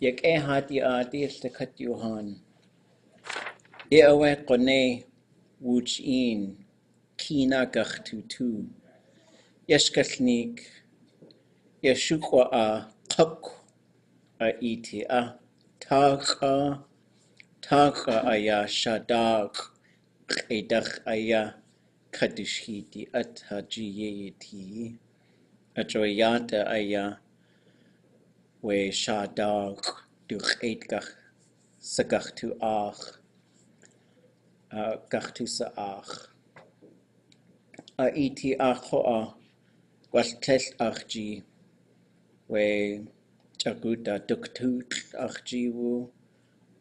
Yek e hati ati istakat johan. E awe qone wuch in. Kina gach tu tu. Yeshkashnik. Yeshukwa a qak a iti a. Taqa. Taqa aya shadak Qidaq aya kadishiti at hajiyeti. Ajoyata aya we siadach dwch eidgach sa gachtú ach uh, gachtú sa ach. A et ach ho a was tell ach ji we jagwyd a dwgtwt ach ji ww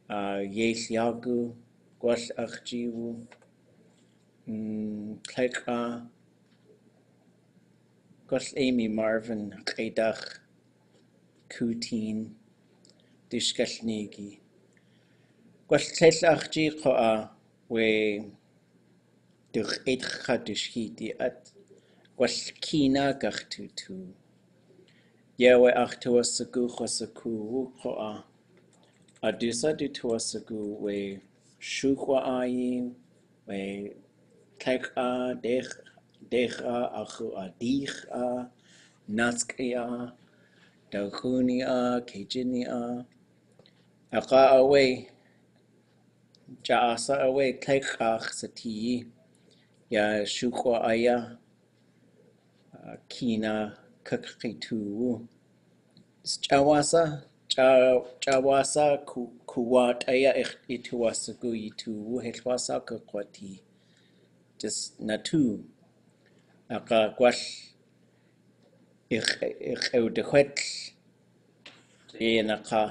a ieil iagw gwall ach ji ww. Mm, Clec a gwall Amy Marvin cheidach cwtîn disgellnigi. ach di qoa we dych edcha dysgidi at. Gwell cina gach tu tu. Iawe ach tu asagu chasagu qoa a. Dysa du tu asagu we siwgwa a i. We teg a dech dech a achu a dich a. Nasg e a. Tauhuni a, kejini a. A ka awe, ja asa awe, kai kach sa tii. Ya shukwa aya, kina kakakitu. Chawasa, chawasa kuwat aya itu wasuku itu, hechwasa kakwati. Just natu. Aka ka iqawtakatl liinaqa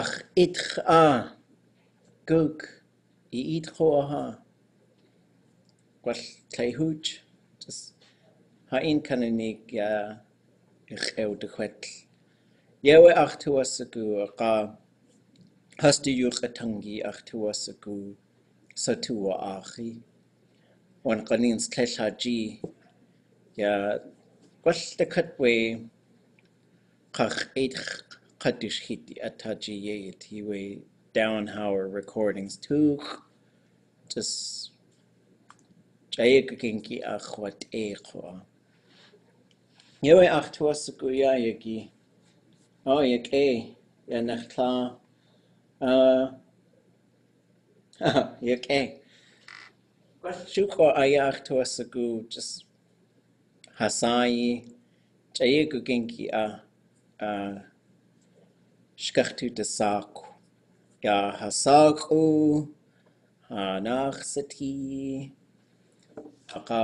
aq itq a gug i itqu aha qwall tlaihuj tis ha in kananig ya iqawtakatl yawe aq tuwasagu aqa hasti yuqatangi aq tuwasagu satua ahi wan qanin tlellaji ya gwall de cutwe qach eid qadish hiti ataji ye ti we down hour recordings tu just jay genki ach wat e kho Yewe ach tu asagu ya yegi Oh, ja nach klar. Uh, je ke. Wat shuko ayach to asagu just hasayi chaye kukenki a shkartu de saku ya hasaku hanach sati haqa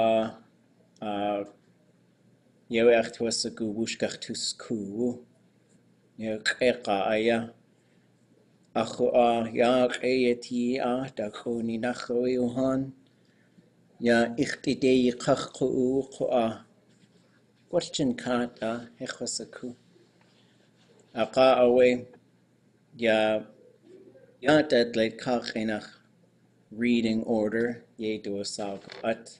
yewe achtuasaku wushkartusku ya qeqa aya أخو آه يا قيتي آه تكوني نخوي وهان ya اختي دي قخقو قآه Gwarchin ka da ah, hechwasaku. Aqa awe ya ya deadlate ka chinach reading order ye do sag at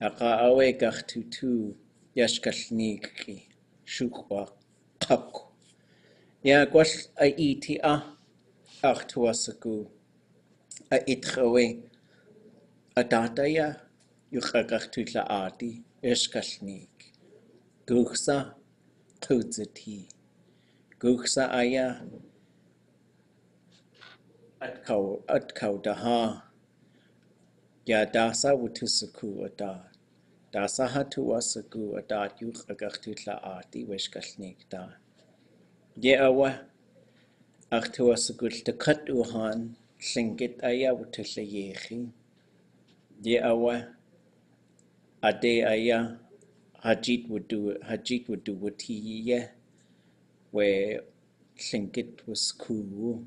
aqa awe gach tu tu yashkallniki shukwa qaku. Ya gwall a iti ah, a ach tuasaku a itchawe a data ya ychagach tu la adi yashkallniki. гөгсө төгзөтгий гөгсө ая. Аткау аткау даха я даса утску ата. Даса хату аску ата. Юу агахтла ати вешкалник та я ава ахтуасгул такат ухан лингит ая утла ехи. Я ава аде ая. Hajit would do Hajit would do Watiya, where Tlingit was cool.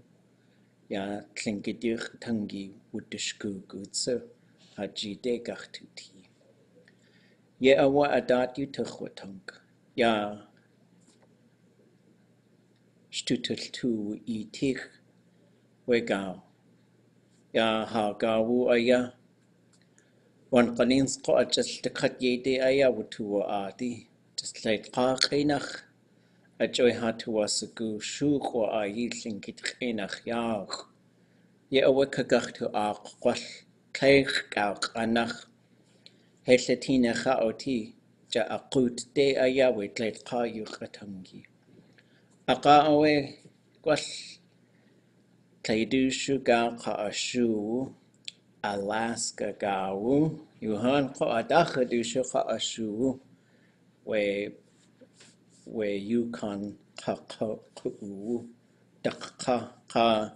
Ja, Tlingit ir Tangi would disku good so Hajit de gachtuti. Ye awa adat you tuchwatunk. Ja, stutel tu i tich, we gau. Ja, ha gau aya. وان قنين سقوات جسلقات يدي ايا وتو آدي جسلقات قاقينخ أجوي هاتوا سكو شوق وآيل لنكت خينخ ياغ يأوك غختو آق قل كيخ قاق أنخ هلتين خاوتي جا أقود دي أيا ويتلت قايو قتنجي أقاوي قل تيدو شو قاق أشو Alaska gawu yuhan ko a adaka du a ashu we we Yukon ka ka ku dak ka ka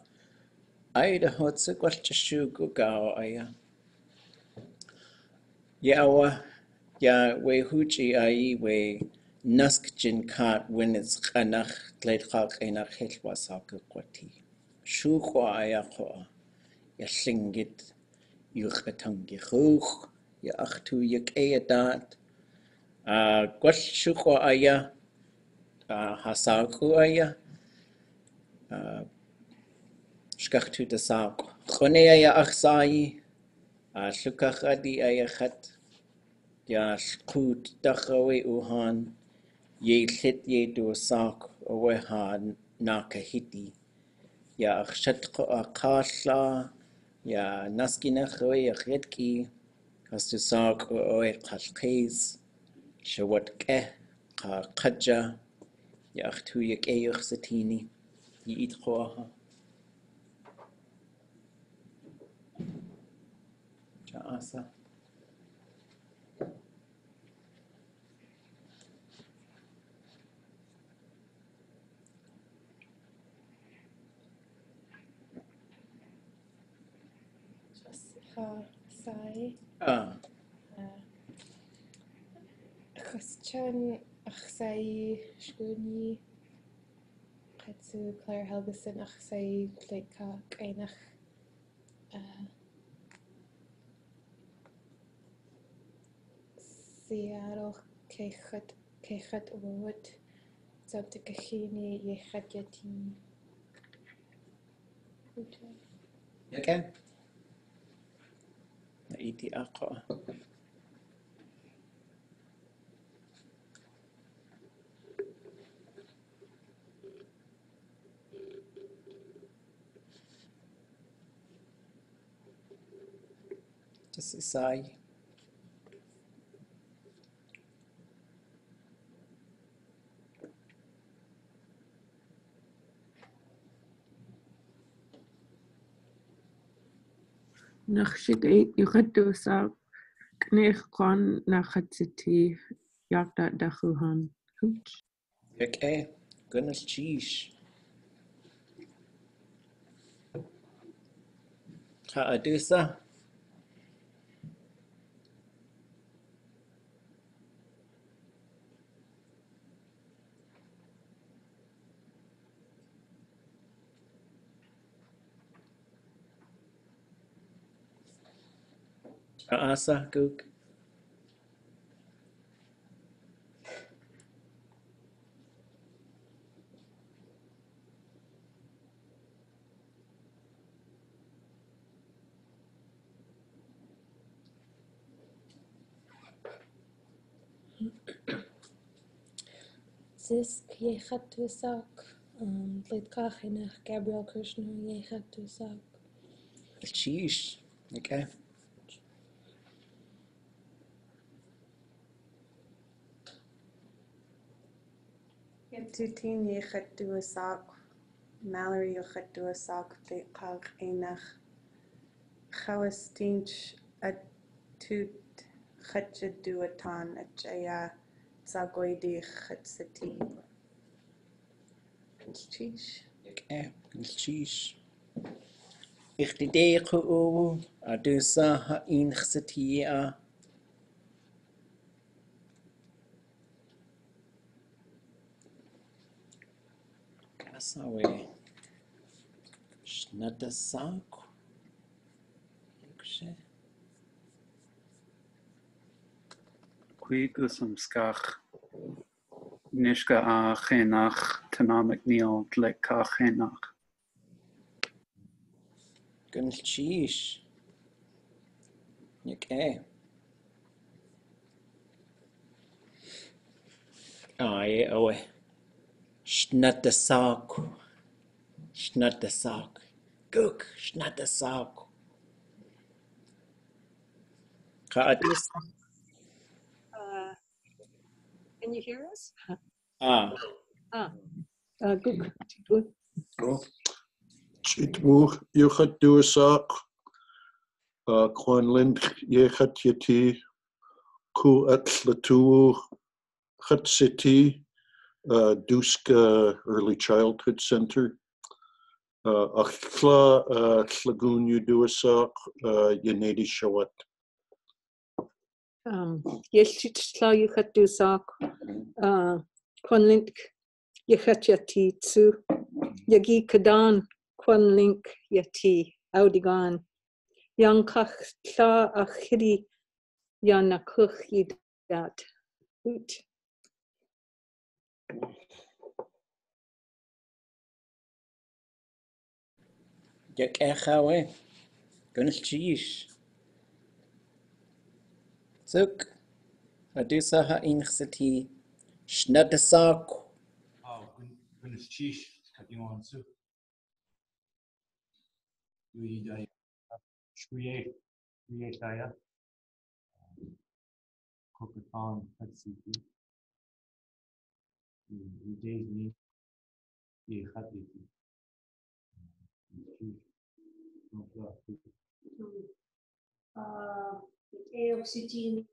Idaho tsugwal chishu gu gao aya yawa ya we huchi ai we nusk jin kat win it's kanach leit ka kanach hil wasak kwati shu ko aya ko ya singit yuxatang yuxuch yaxtu yakayadat a gwalshuqo aya a hasaqu aya a shkachtu dasaq khone aya akhsai a lukakh adi aya khat ya qut takhawi uhan ye lit ye dosaq awe han nakahiti ya akhshatqa aqalla يا نسكن خوي خيتكي أستساق أوي قلقيز شوات كه قا قجا يا أختو يك أي أختيني يئت خواها جاء أسا parhau. Ah. Achos chan achsau sgwni Chetsu Claire Helgeson achsau Cleica Gainach Seattle Cechad Cechad Wood Zabda Gachini Iechad Yati Ken? Iti ako. Just isai. Nachshig yukhatu sa knech kwan nachatsiti yakda. Hooch. Yake? Goodness cheese. Ka Kaasag ah, ook. Zisk Yechatvishak, Lidkach in Gabriel Krishna Yechatvishak. Cheese, okay. toetien jy gedoosak, Mallory jy gedoosak, dit kalk enig. Goue steentj at toet gedootan at jy sagoi die getsiti. Cheese. Ek eh, ek cheese. Ek die deko, adusa ha in gsetia. Kasawe. Shnata sak. Yakshe. Quig samskach nishka a chenach tanamic neil dlek ka chenach. Yake? Ah, yeah, oh. Shnatasak. Shnatasak. Guk. Shnatasak. Kaatis. Uh, Can you hear us? Ah. Ah, Uh, Guk, Guk. Chitmur yuchat duasak. Kwan lind yechat yeti. Ku at latu Hut City. Uh, Duska Early Childhood Center. Uh, Achla uh, Tlagoon Uduasak Yanedi Shawat. um, Yeshit Shla Yuchatu Sak, uh, Kwanlink Yachat Yati Tsu, Yagi Kadan, Kwanlink Yati, Audigan, Yang Kach Tla Achiri, Yana Kuch Yidat. ياك يا خاوي كنشتيش زوك غادي ساها إن خصتي شنا تشيش كنشتيش كتيوان سو ويداي شوية شوية تايا كوكتان هاد سيدي Me, yeah, happy. Uh, AOCG,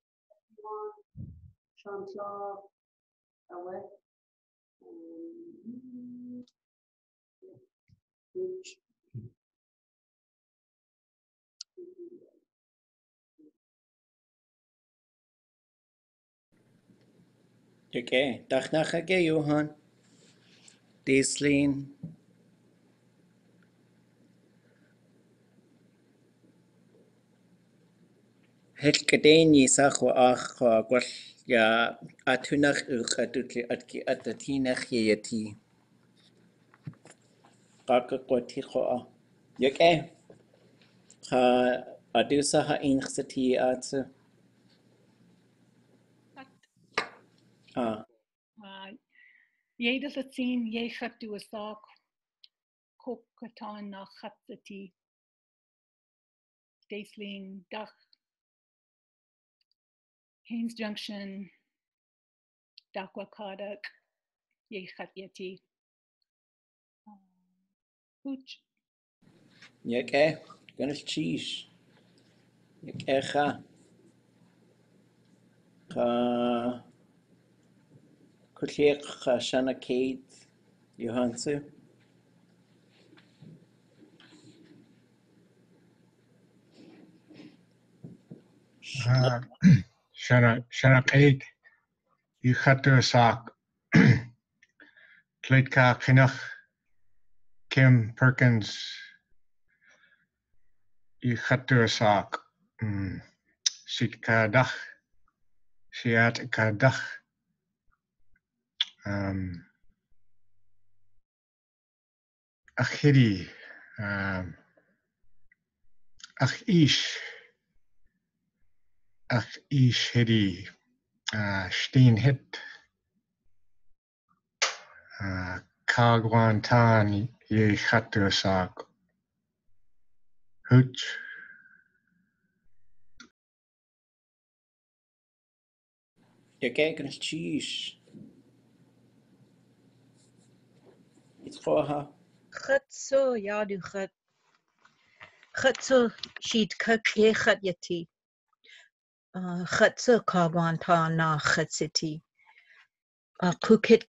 Chantal, Away. Yak e. Dachnach Яке дахнахаке Йохан Дислин хэлкэдэний сахва ахва гол я атунах үхэтүтли атки ататинах яяти гаккотихоа яке ха адюсаха инхсати атсэ Jeder sin échap tú aach cócatáin nach chatatí. Déislín dach Haines Junction dakwakadak yechat yeti. Hooch. Yeke, gunnel cheese. Yekecha. Ka. Cha. Kulliq cha shana Kate. Shana Shanaqaid Yuchatu Sak Tleitka Kinach Kim Perkins Yuchatu Sak mm, Sitkadach Siat Kadach um, a chií um, ach is ach is hií uh, steen het uh, kagwaantaan je chatúach hut Je kijken is cheese. iets voor haar? Getsu, ja, du get. Getsu, sheet kakje gatjeti. Getsu kabanta na getsiti. Kukit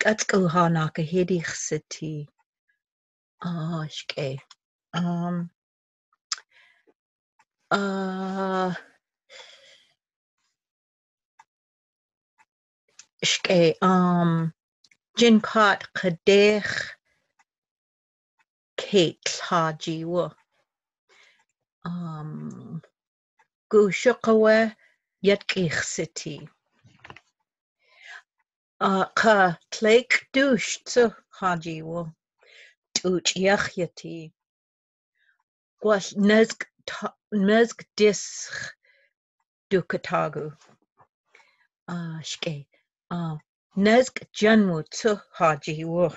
ha na kahidi city. Ah, shke. Um, uh, shke, um, jinkot kadech. keitlhajiwo. Um, gwsioqawe yatqiqsiti. Uh, qa tleik dushtu hajiwo. Tuchyaxyati. Gwall nezg, nezg disx dukatagu. Uh, shke. Uh, nezg janmu tu hajiwo.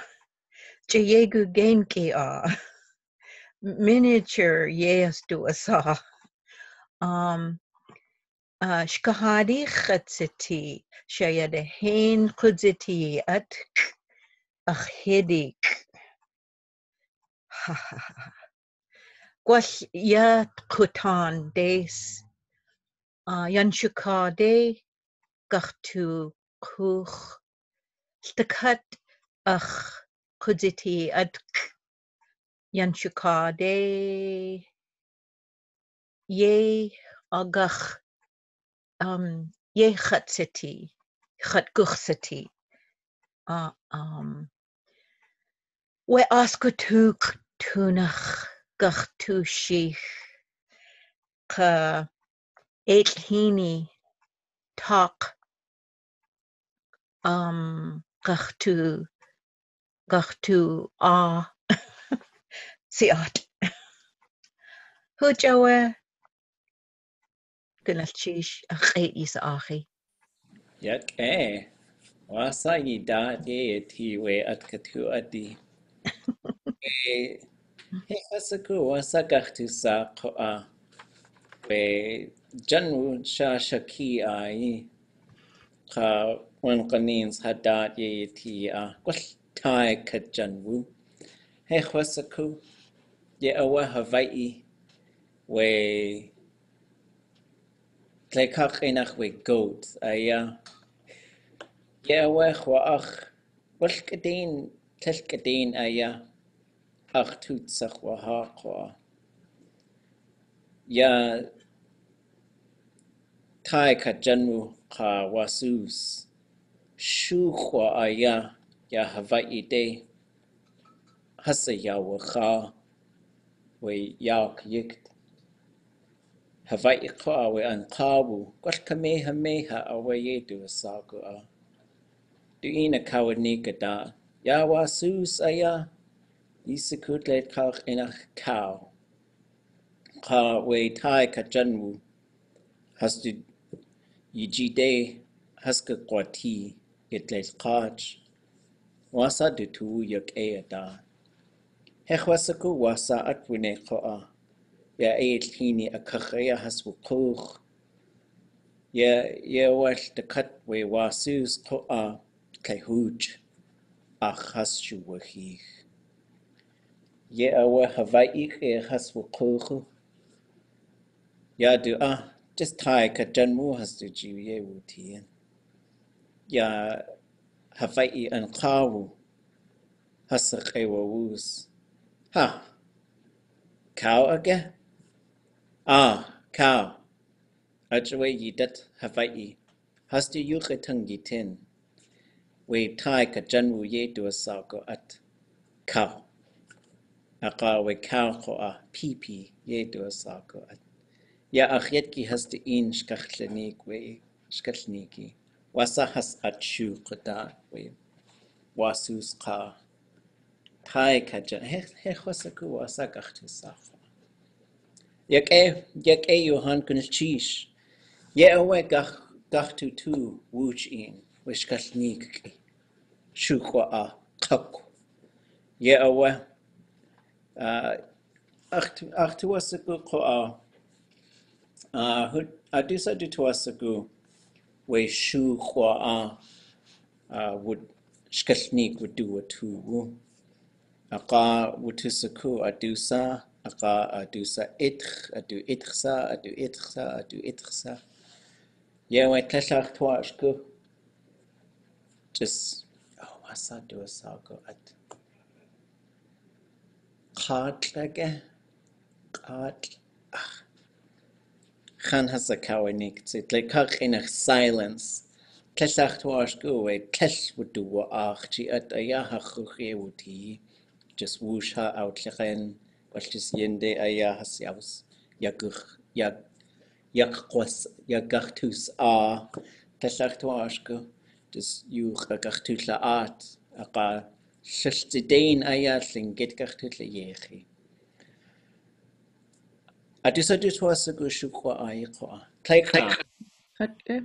Jayegu Genki a miniature yes do a saw. Um uh shkahadi khatsiti shaya hain kudziti at ach hedik. Ha ha ha. Ya kutan des uh yan shukade gach tu kuch stakat ach kudziti at yan shukade ye agach um ye khatsiti khat guchsiti uh um we askutuk tunach gach tu shich ka eitlhini talk um gach gartu a siat. Hu jawe gynnall tis a chi is a chi. Yet e. Wasa i da e ti we at katu adi. E he hasaku wasa gartu sa a. Be janu sha shaki ai. Ka wan qanins hadat ye ti a. Gwall Taikatjanwu. Hey Huasaku, Ye Awa Hawaii, we Tlekach Enach we goat, Aya. Ye Awa Huach, Wulkadin, Tlkadin Aya, Ach Tutsach Wahaqua. Ya Taikatjanwu Ka Wasus, Shuhwa Aya. يا هفايدي هسا يا وخا وياك يكت هفاي قا وانقابو قل كميها ميها اويدو الساقو دوينا كاونيكا دا. يا واسوس أيا يسكوت ليت كاخ انخ كاو. قا ويتاي كجنمو هستو يجي دي هسك قوتي يتليت قاتش wasa ditu yak e da. He khwasa ku wasa atwine khoa. Ya e tini a khakhaya has wu khokh ya ya wash the cut we wasus to a kai huj. A khas wahi ya wa hawai e khas wu khokh ya du a just tie ka janmu has to ji ye wu ya هفاي انقاو هسقي ووس ها cow aga ah cow achwe yidat hafai hasti yukhe tangi tin we tai ka janwu ye tu sa ko at cow aqa we cow ko a pp ye tu sa ko at ya akhyat ki hasti in shkakhlani kwe shkaklni ki وسخص أتشو قدا وي واسوس قا. تاي كجا هي خسكو واسك اختصاف يك اي یک اي يوهان كنش تشيش يا اوه قخ قخ تو تو ووش إين وش كشنيك شو خوا قبكو يا اوه أخت أخت واسكو قا أدوس أدوس واسكو weishu khwa a uh, would shkashnik would do a tugu. Aqa wutusaku adusa. Aqa adusa itr adu itrsa adu itrsa adu itrsa yewe tlashak twashku just oh asa do asago at. Qatlage qatl Chan has a cow kawinik It le kach in a silence. Kellach tuash goe, kell would do wa archi at a yaha chuche would he. Just woosh her out lechen, while just yende a yahas yaus, yaguch, yag, yakwas, yagachtus a. Kellach tuash go, just yuch a gachtula art, a ga, shilti dein a yalling, get gachtula yechi. Adus was go shukwa ay ko take Chat e.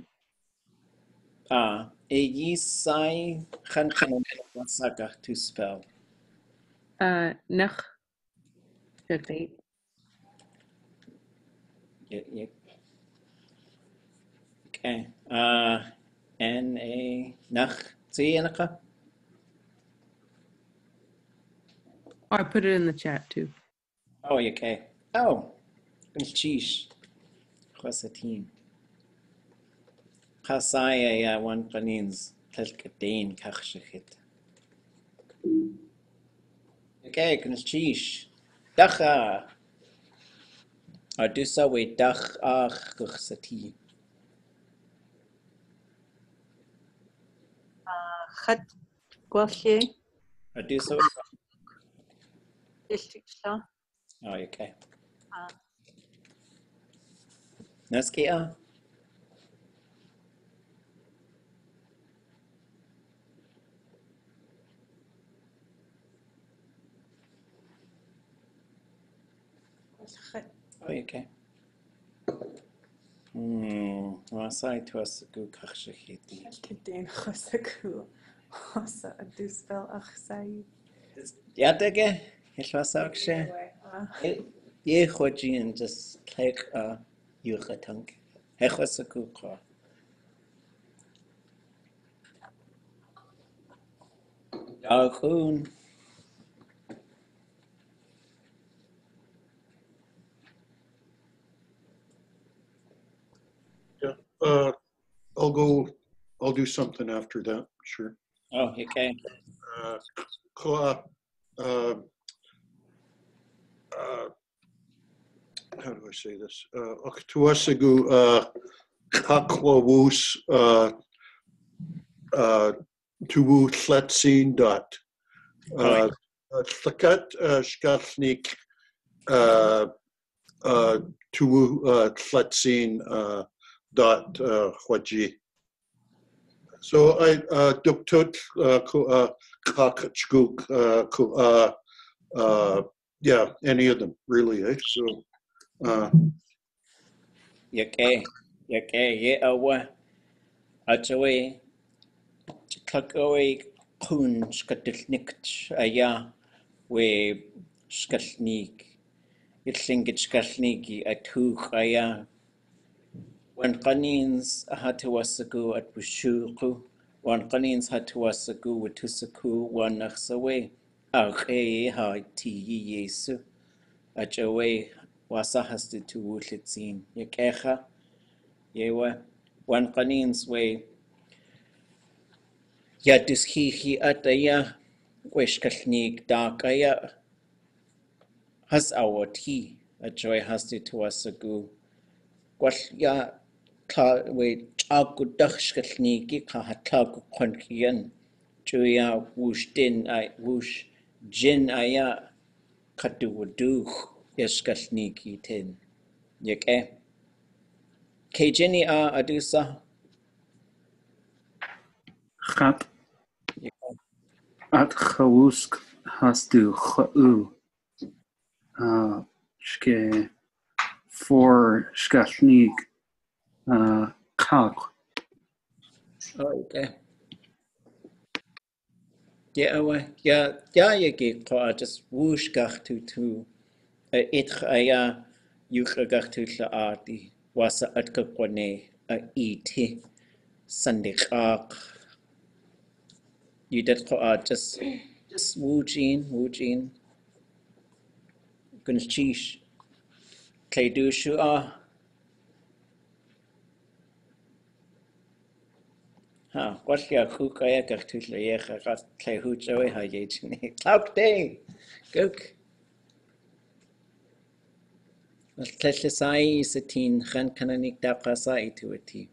a yi sai khan khan wasa gachtus spell Uh, nach. Yeah. Okay. Uh, N A nach Tsienaka. Or I put it in the chat too. Oh, okay. Oh, قلتشيش خاصتين قصايا يا وان قنينز تلك الدين كخشخت كيك نشيش دخا أدوسا وي دخ آخ قخصتي خد قوالي أدوسا وي دخ آه اوكي ნასკია? ოიკე. მმ, ვასაი თვასკუ ხახშხიტი. კიტენ ხასაკუ. ხასა დუსბელ ახსაი. ятеке, ich was sagst. Ich hoje in das Kleck take a yuchatang. Hechosaku Yeah, uh, I'll go, I'll do something after that, sure. Oh, okay. Uh, Koa, uh, uh, how do I say this? Uh, Oktuasigu, uh, Kakwawus, uh, uh, Tuwu Tletsin dot. Uh, Tlakat, uh, Shkathnik, uh, uh, Tuwu, uh, Tletsin, uh, dot, uh, Hwaji. So I, uh, uh, uh, Kakachguk, uh, uh, uh, yeah, any of them, really, eh? So, uh, Ah. Yake. Yake. Ye awa. Achawe. Chikakowe kun skatilnikt aya. We skalnik. Itlingit skalniki atuch aya. When qanins hatuwasaku at bushuku. When qanins hatuwasaku watusaku wan naksawe. Ache ha ti yesu. Achawe wa sahaste tu wasahasti tuwuhlitsin yekeha yewa wanqanins way yadishihi ataya kweshkallnik daqaya has awati ajoy hasti tuwasagu gwallya tla we tsagu dakhshkallniki qahatlagu qonkiyan chuya din ay wush jin aya qatuwuduh yeskalnikitin yeke kejeni a adusa gat at khawusk has du khau uh ske for skalnik uh khag okay yeah yeah yeah yeah ge just woosh gach tu tu être aya yukragartulla aati wasa atkaqqone a iti sandiqaq you did qaa just just wujin wujin gunchish kleidushu a ha gwallia chwkaya gartulla yecha gat kleihutjawi ha yechini talk day gok da prasa i tu y ti.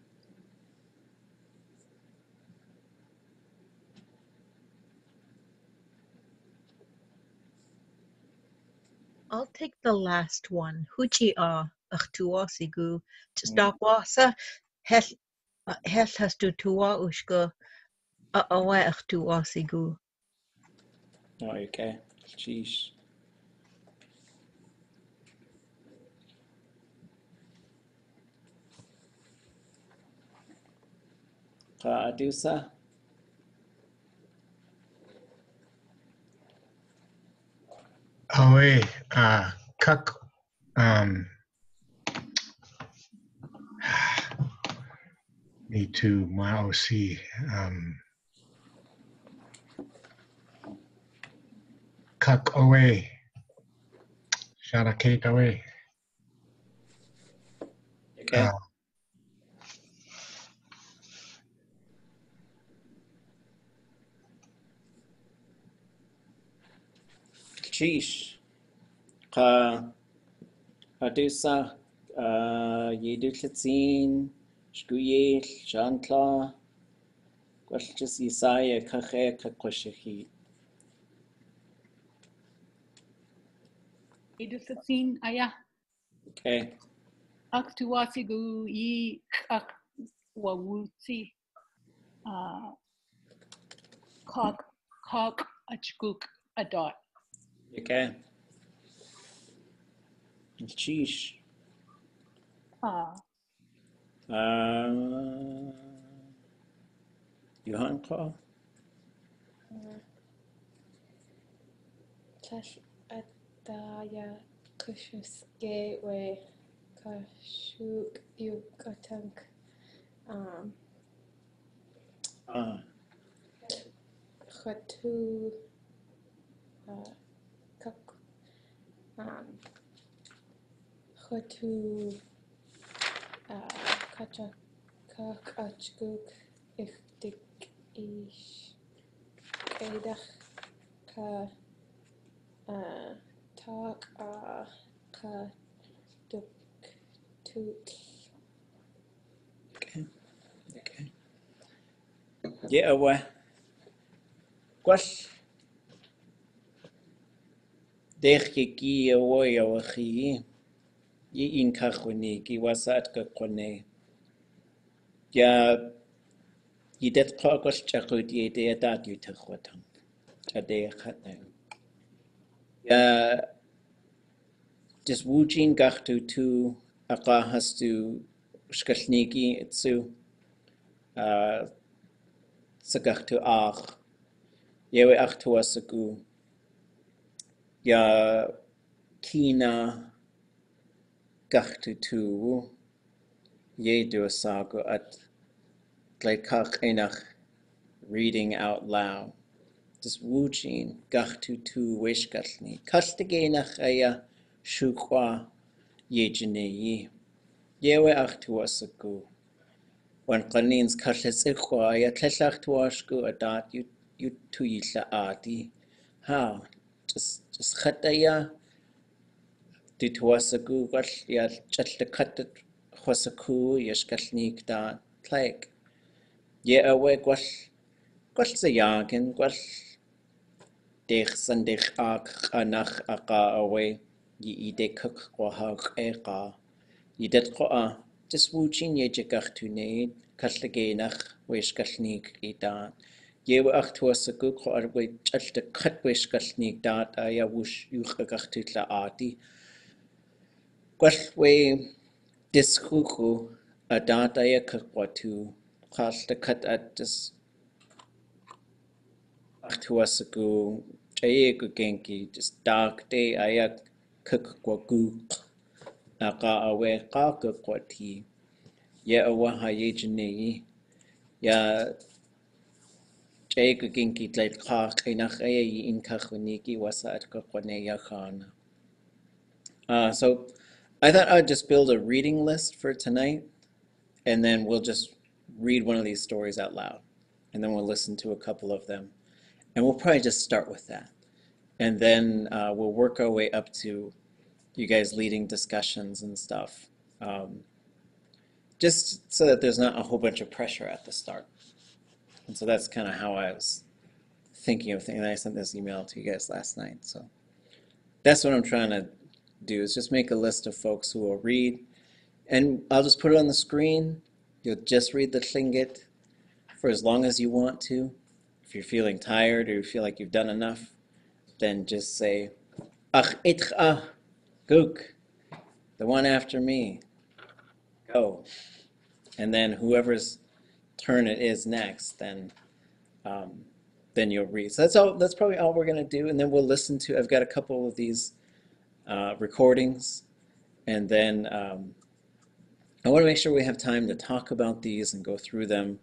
I'll take the last one. Huchi a ach tuasigu. Just dakwasa hell hell has to tua ushka a awa ach tuasigu. Oh, okay. Jeez. Adusa? away, uh, kak, um, me too, my OC, um, kak away, shara Kate away. Okay. Uh, Sheesh. Qa Hadusa Yedullatsin Shguyel Shantla Gwalchus Isaiah Cache Cacwashahi. Yedullatsin Aya. Okay. Aktuwasigu i ak wawuti cock kok kok chkook a dot. Adot. Okay. Sheesh. Uh, Uh, Johan Ka? Tell Adaya Kushus Gateway Kashuk Yukatank. Um, Ah, Khatu uh, um, Khatu uh, Kacha Kak Achguk Ichtik Ish Kedach Ka uh, Talk uh, Ka Duk Toot okay. Okay. Yeah, well. Gwash. Derkeki oya wahi y inkahuni ki wasat kakone. Ya yidet kogos chakut yede adat yutakhwatam. Chade khatne. Ya just wujin gachtu tu aqahastu shkashniki itsu. Uh, sagachtu ach. Yewe achtu asagu. ja kina gachtu tu yedu sago at gleikach enach reading out loud. This wujin gachtu tu wishgatni. Kastagenach aya shukwa yejineyi. Yewe achtu asagu. when qanins kalles ikhwa ya tlellach tuashku adat you you tuyila adi. Ha, just just khataya ditwasaku wal yal challakat khosaku yashkalnik da tlaik ye awe gwal gwal sayagen gwal dech san dech ak anach aqa awe yi ide kak qaha qaqa yidat qa just wuchin ye jakhtune kallagenach weshkalnik idan Jewe achtuasa gukro arwe chalte katweskallni daat a ya wush yuchagachtilta adi. Gwellwe diskuku a daat a ya kakwatu kalta kat atis achtuasa gu chaye gu genki dis dark day a ya kakwa gu a ka awe ka kakwati ya awaha yejinei ya khana. Uh, so I thought I'd just build a reading list for tonight and then we'll just read one of these stories out loud and then we'll listen to a couple of them and we'll probably just start with that and then uh, we'll work our way up to you guys leading discussions and stuff. Um, just so that there's not a whole bunch of pressure at the start. And so that's kind of how I was thinking of things. And I sent this email to you guys last night. So that's what I'm trying to do is just make a list of folks who will read. And I'll just put it on the screen. You'll just read the Tlingit for as long as you want to. If you're feeling tired or you feel like you've done enough, then just say, Ach itcha Gook, the one after me. Go. And then whoever's turn it is next, then um, then you'll read. So that's all. That's probably all we're gonna do, and then we'll listen to. I've got a couple of these uh, recordings, and then um, I want to make sure we have time to talk about these and go through them.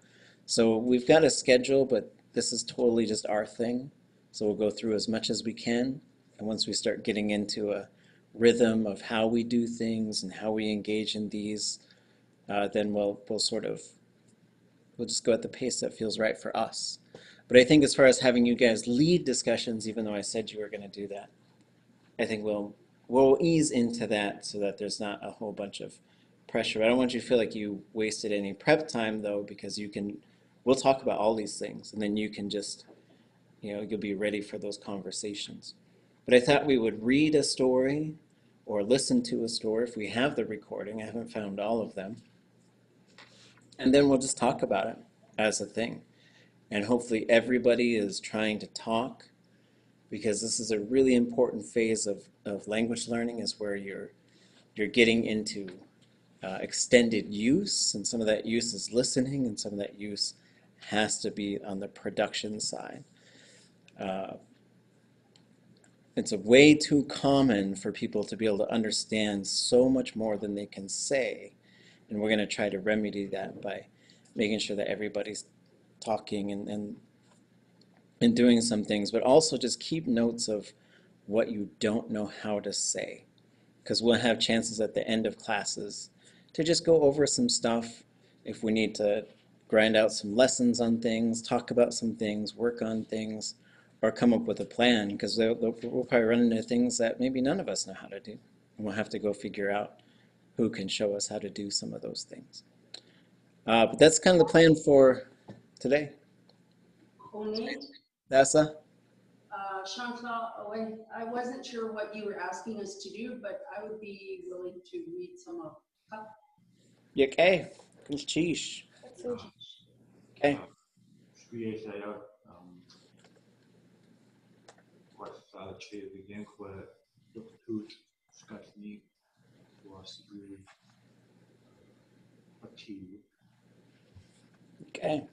So we've got a schedule, but this is totally just our thing. So we'll go through as much as we can, and once we start getting into a rhythm of how we do things and how we engage in these, uh, then we'll we'll sort of we'll just go at the pace that feels right for us. But I think as far as having you guys lead discussions, even though I said you were going to do that, I think we'll we'll ease into that so that there's not a whole bunch of pressure. I don't want you to feel like you wasted any prep time though, because you can we'll talk about all these things and then you can just you know you'll be ready for those conversations. But I thought we would read a story or listen to a story if we have the recording. I haven't found all of them. And then we'll just talk about it as a thing. And hopefully everybody is trying to talk because this is a really important phase of, of language learning is where you're you're getting into uh, extended use and some of that use is listening and some of that use has to be on the production side. Uh, it's a way too common for people to be able to understand so much more than they can say. And we're going to try to remedy that by making sure that everybody's talking and, and, and doing some things, but also just keep notes of what you don't know how to say. Because we'll have chances at the end of classes to just go over some stuff if we need to grind out some lessons on things, talk about some things, work on things or come up with a plan because we'll probably run into things that maybe none of us know how to do. And we'll have to go figure out who can show us how to do some of those things. Uh, but that's kind of the plan for today. Nasa? a. Chantal, I wasn't sure what you were asking us to do, but I would be willing to read some of Okay. Cheesh. Okay. With Okay.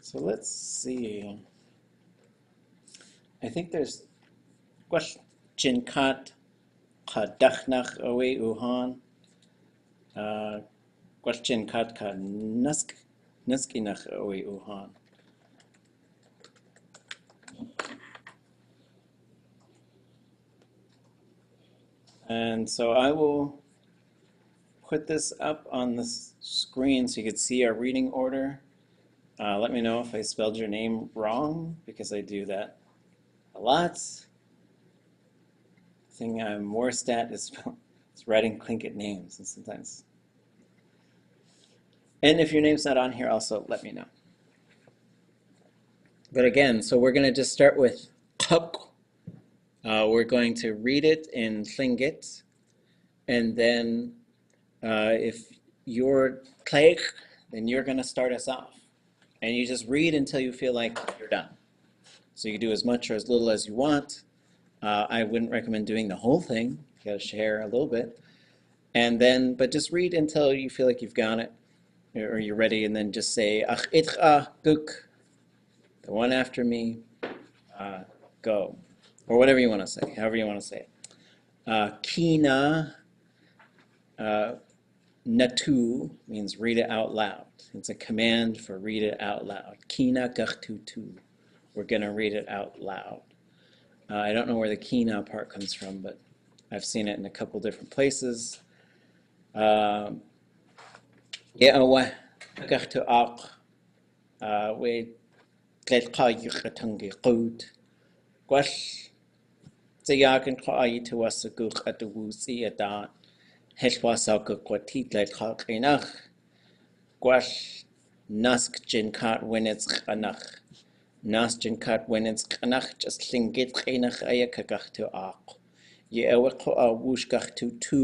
So let's see. I think there's question kat kadachnach awe uhan. Uh, question kat ka nusk nuskinach awe uhan. And so I will put this up on the screen so you can see our reading order. Uh, let me know if I spelled your name wrong because I do that a lot. The thing I'm worst at is, is writing Tlingit names and sometimes. And if your name's not on here, also let me know. But again, so we're going to just start with. Uh, we're going to read it in Tlingit. And then uh, if you're Tlaich, then you're going to start us off. And you just read until you feel like you're done. So you do as much or as little as you want. Uh, I wouldn't recommend doing the whole thing. You got to share a little bit. And then, but just read until you feel like you've got it or you're ready, and then just say, Ach itcha guk, the one after me, uh, go. Or whatever you want to say, however you want to say it. Uh, kina, uh, natu means read it out loud. It's a command for read it out loud. Kina gachtutu. We're going to read it out loud. Uh, I don't know where the kina part comes from, but I've seen it in a couple different places. Um, Yahweh, Tsayagan kha'i tuwasa guk atuwusi ada helwasa kukwatitlet khakinach gwal nask jin kat winets khanach nas jin kat winets khanach just lingit khinach ayakakach tu aq ye awe qa wushkach tu tu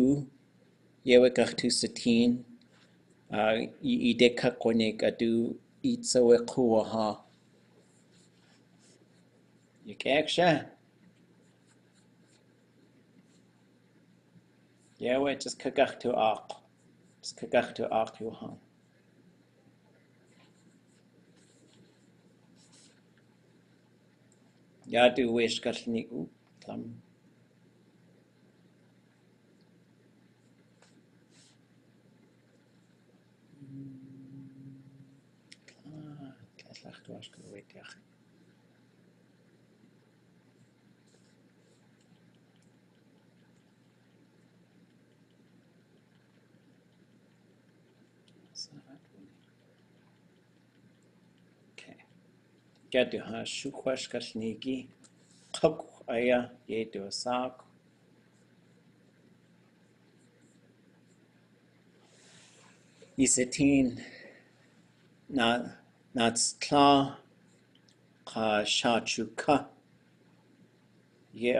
ye awekach tu a i ideka konik adu itsawe kuwa ha. Yekek shah. Яавэ чис кагахту аақ. Чис кагахту аақ юхан. Яа ди уэш гални у там کیا تہش خواش کرشنی کی خق عیا یہ تو ساکھ یہ سین خا شا شا یہ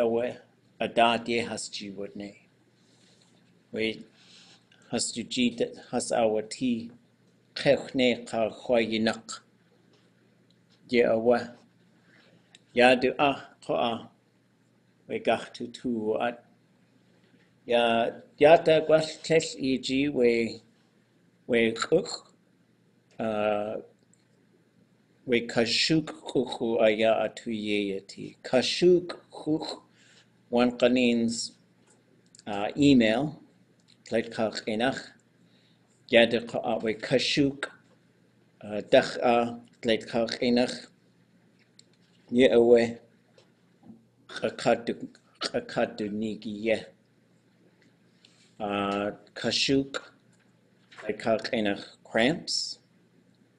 ادا ہنس جی وسی ہنسا و تھی خیخ نے خا خواہینخ Ye awe ya du a ko a we gach tu tu at ya ya ta gwas tes eg we we cook uh we kashuk kuku aya atu yeti kashuk kuk one kanins uh, email pleit kach enach ya de we kashuk uh, dach a kach enach ye awe. Akadu akadu nigi ye. Uh, kashuk kach enach cramps.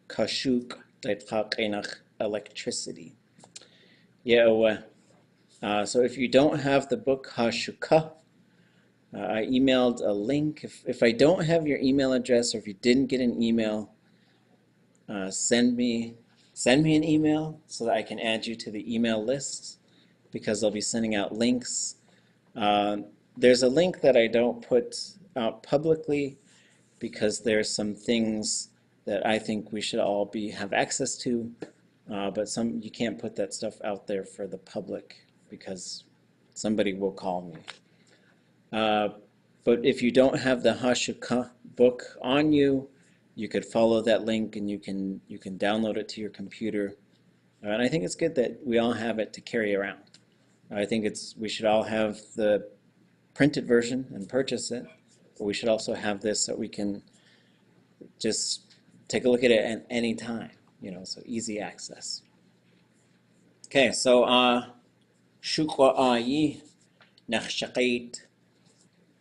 Kashuk kach enach electricity. Ye awe. Uh, so if you don't have the book Haa Shuká, uh, I emailed a link. If, if I don't have your email address or if you didn't get an email, uh, send me send me an email so that I can add you to the email list because I'll be sending out links. Uh, there's a link that I don't put out publicly because there's some things that I think we should all be have access to, uh, but some you can't put that stuff out there for the public because somebody will call me. Uh, but if you don't have the Haa Shuká book on you, you could follow that link and you can you can download it to your computer. Uh, and I think it's good that we all have it to carry around. I think it's we should all have the printed version and purchase it, but we should also have this so we can just take a look at it at any time, you know, so easy access. Okay, so uh shukwa ayi nakhshaqait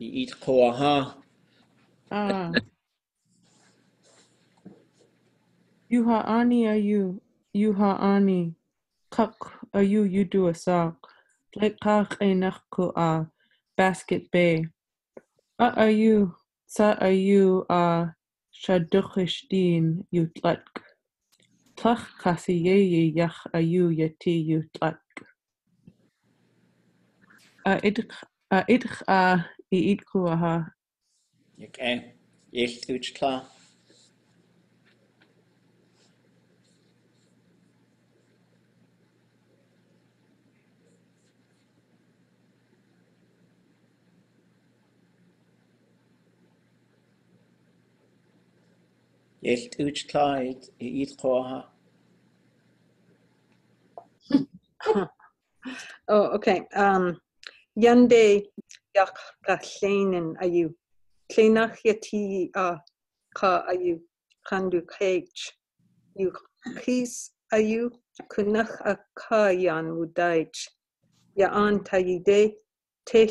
yi'it qawaha Ah. Yuha ani ayu. Yuha ani. Kak ayu you do a sock. Lek kak enach ko a basket bay. A ayu. Sa ayu a shadukhishdin you tlatk. Tlach kasi ye yach ayu yeti you tlatk. A idch a idch a i id kuaha. Okay, ich tutsch klar. Ich tutsch klar, ich ich koha. Oh, okay. Um, Yande yak ka lleinen a yw. Lleinach ya ti a ka a yw. Kandu kech. Yw chis a yw. Kunach a ka yan wudaich. Ya an ta yi de. Till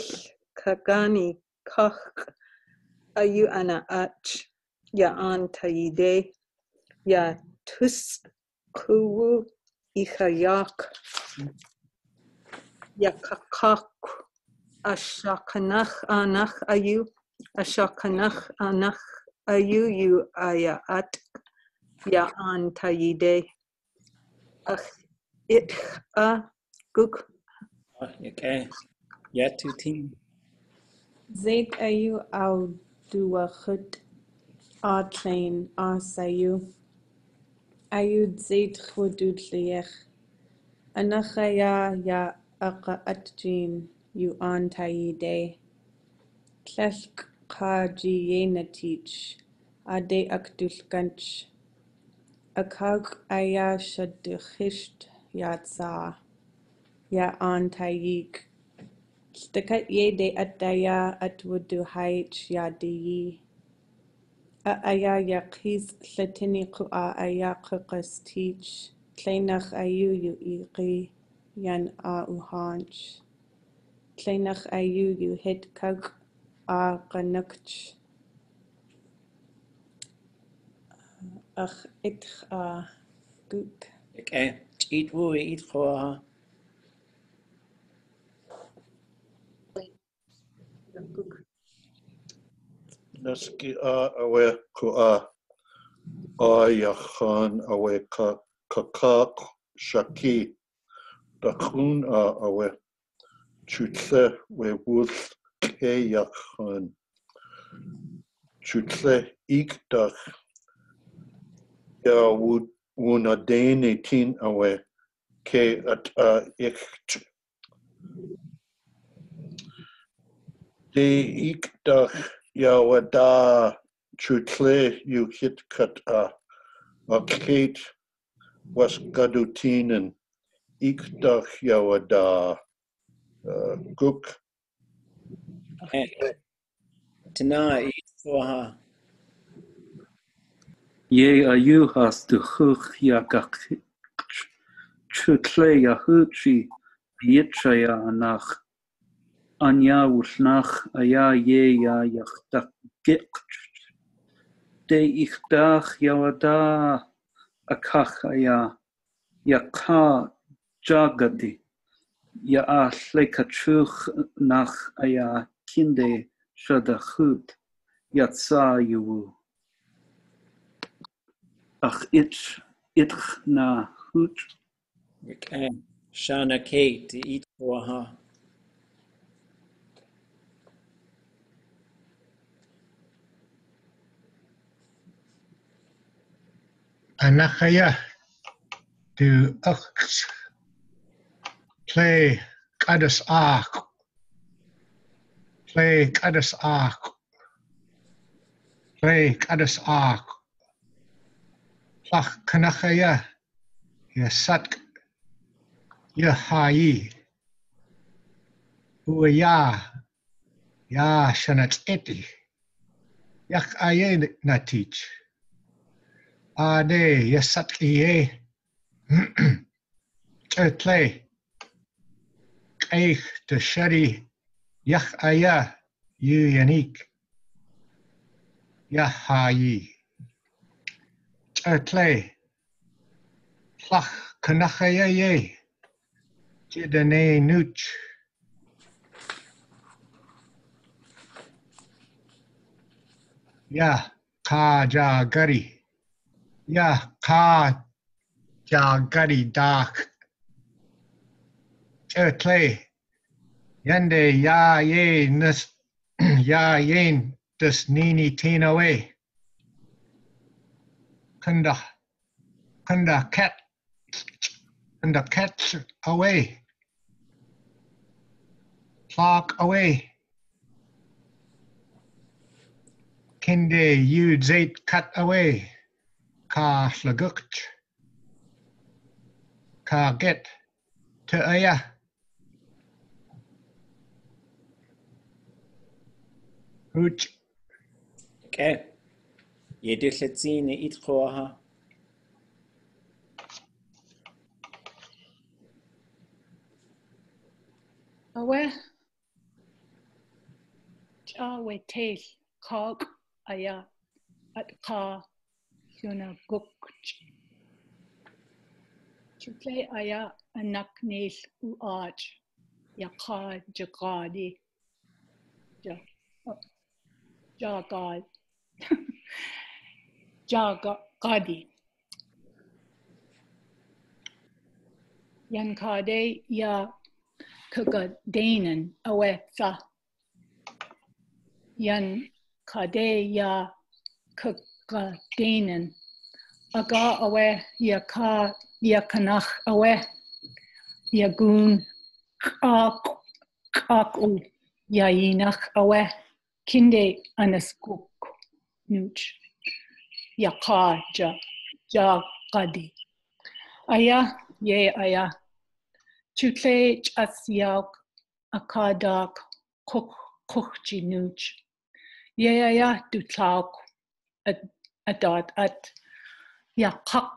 ka gani kach a yw ana ach. Ya an ta yi de. Ya tus kuwu icha yak. Yakakak Ashakanach Anach Ayu Ashakanach Anach Ayu Yu Aya At Ya An Tayide Ach It A Guk Okay, yeah, two team. Zait ayu au dua chut átlain as ayu. Ayu zait chudud liach. Anachaya ya aqa atjin an tayi de. Tlelk ka ji yena teach. ade akdulkanch akag aya shadukhisht yatsa ya antayik Stakat ye de ataya atwudu haich ya de yi. A aya yakis latini ku aya kukas teach. Kleinach ayu yu iri yan a uhanch. Kleinach ayu yu hit kag a ganukch. Ach itch a guk. Okay. Eat woo, eat khoa. Naski a awe ko a. A yachan awe ka kakak shaki. Da kun a awe. Chutle we wuth ke yachan chutle ik dach ya wud wuna dene tin awe. Ke at a ich de ik dach ya wada chutle you hit kat a a kate was gadutinen ik dach ya wada uh, guk Tana eat khoa. Ye ayu has de chuk ya gak chutle ya huchi yitcha ya nach עניה ושנח היה יה יחתקת. דאיכתך ירדה אכך היה. יקה ג'גדי. יאש לקצ'וך נח היה קינדי שדחות. יצא יהו. אך איתך נחות. וכן, שנה קייט, אית רואה. Anachaya to Ux play Cadus Ark. Play Cadus Ark. Play Cadus Ark. Plach Kanachaya. Ya Sat Ya Hai. Uya. Ya Shanat Eti. Yak Aye Natich. آني يسقيي قتلي قيخ تشري يخ أيا يينيك يحايي قتلي لخ كنخيي جدني نوتش يا قاجا قري Ye. Jidane Nuch. Ya Ka Ja Gari. Dak. Turtle. Yende Ya Ye Nus Ya Yen Dus Nini Tina Way. Kunda Kunda Cat Kunda Cat away. Clock away. Kinde you Zait cut away. Kaaslagøgt, Kaaget, Tøya, Huj. Kæ, Jedisletine i tror her. Awe. Chawe tail, cog, aya, at ka. Yuna gukch. Chuple aya anak nil u aj. Ya ka jagadi. Ja. Jagad. Jagadi. Yan kade ya kuka danen awe sa. Yan kade ya kuka danen. Aga awe ya ka ya kanach awe. Ya gun kak kak u ya yinach awe. Kinde anaskuk nuch. yaqa ja ja qadi. Aya ye aya. Tutle chasyauk akadak kukchi nuch. Ye aya dutlauk adat at yaqaq.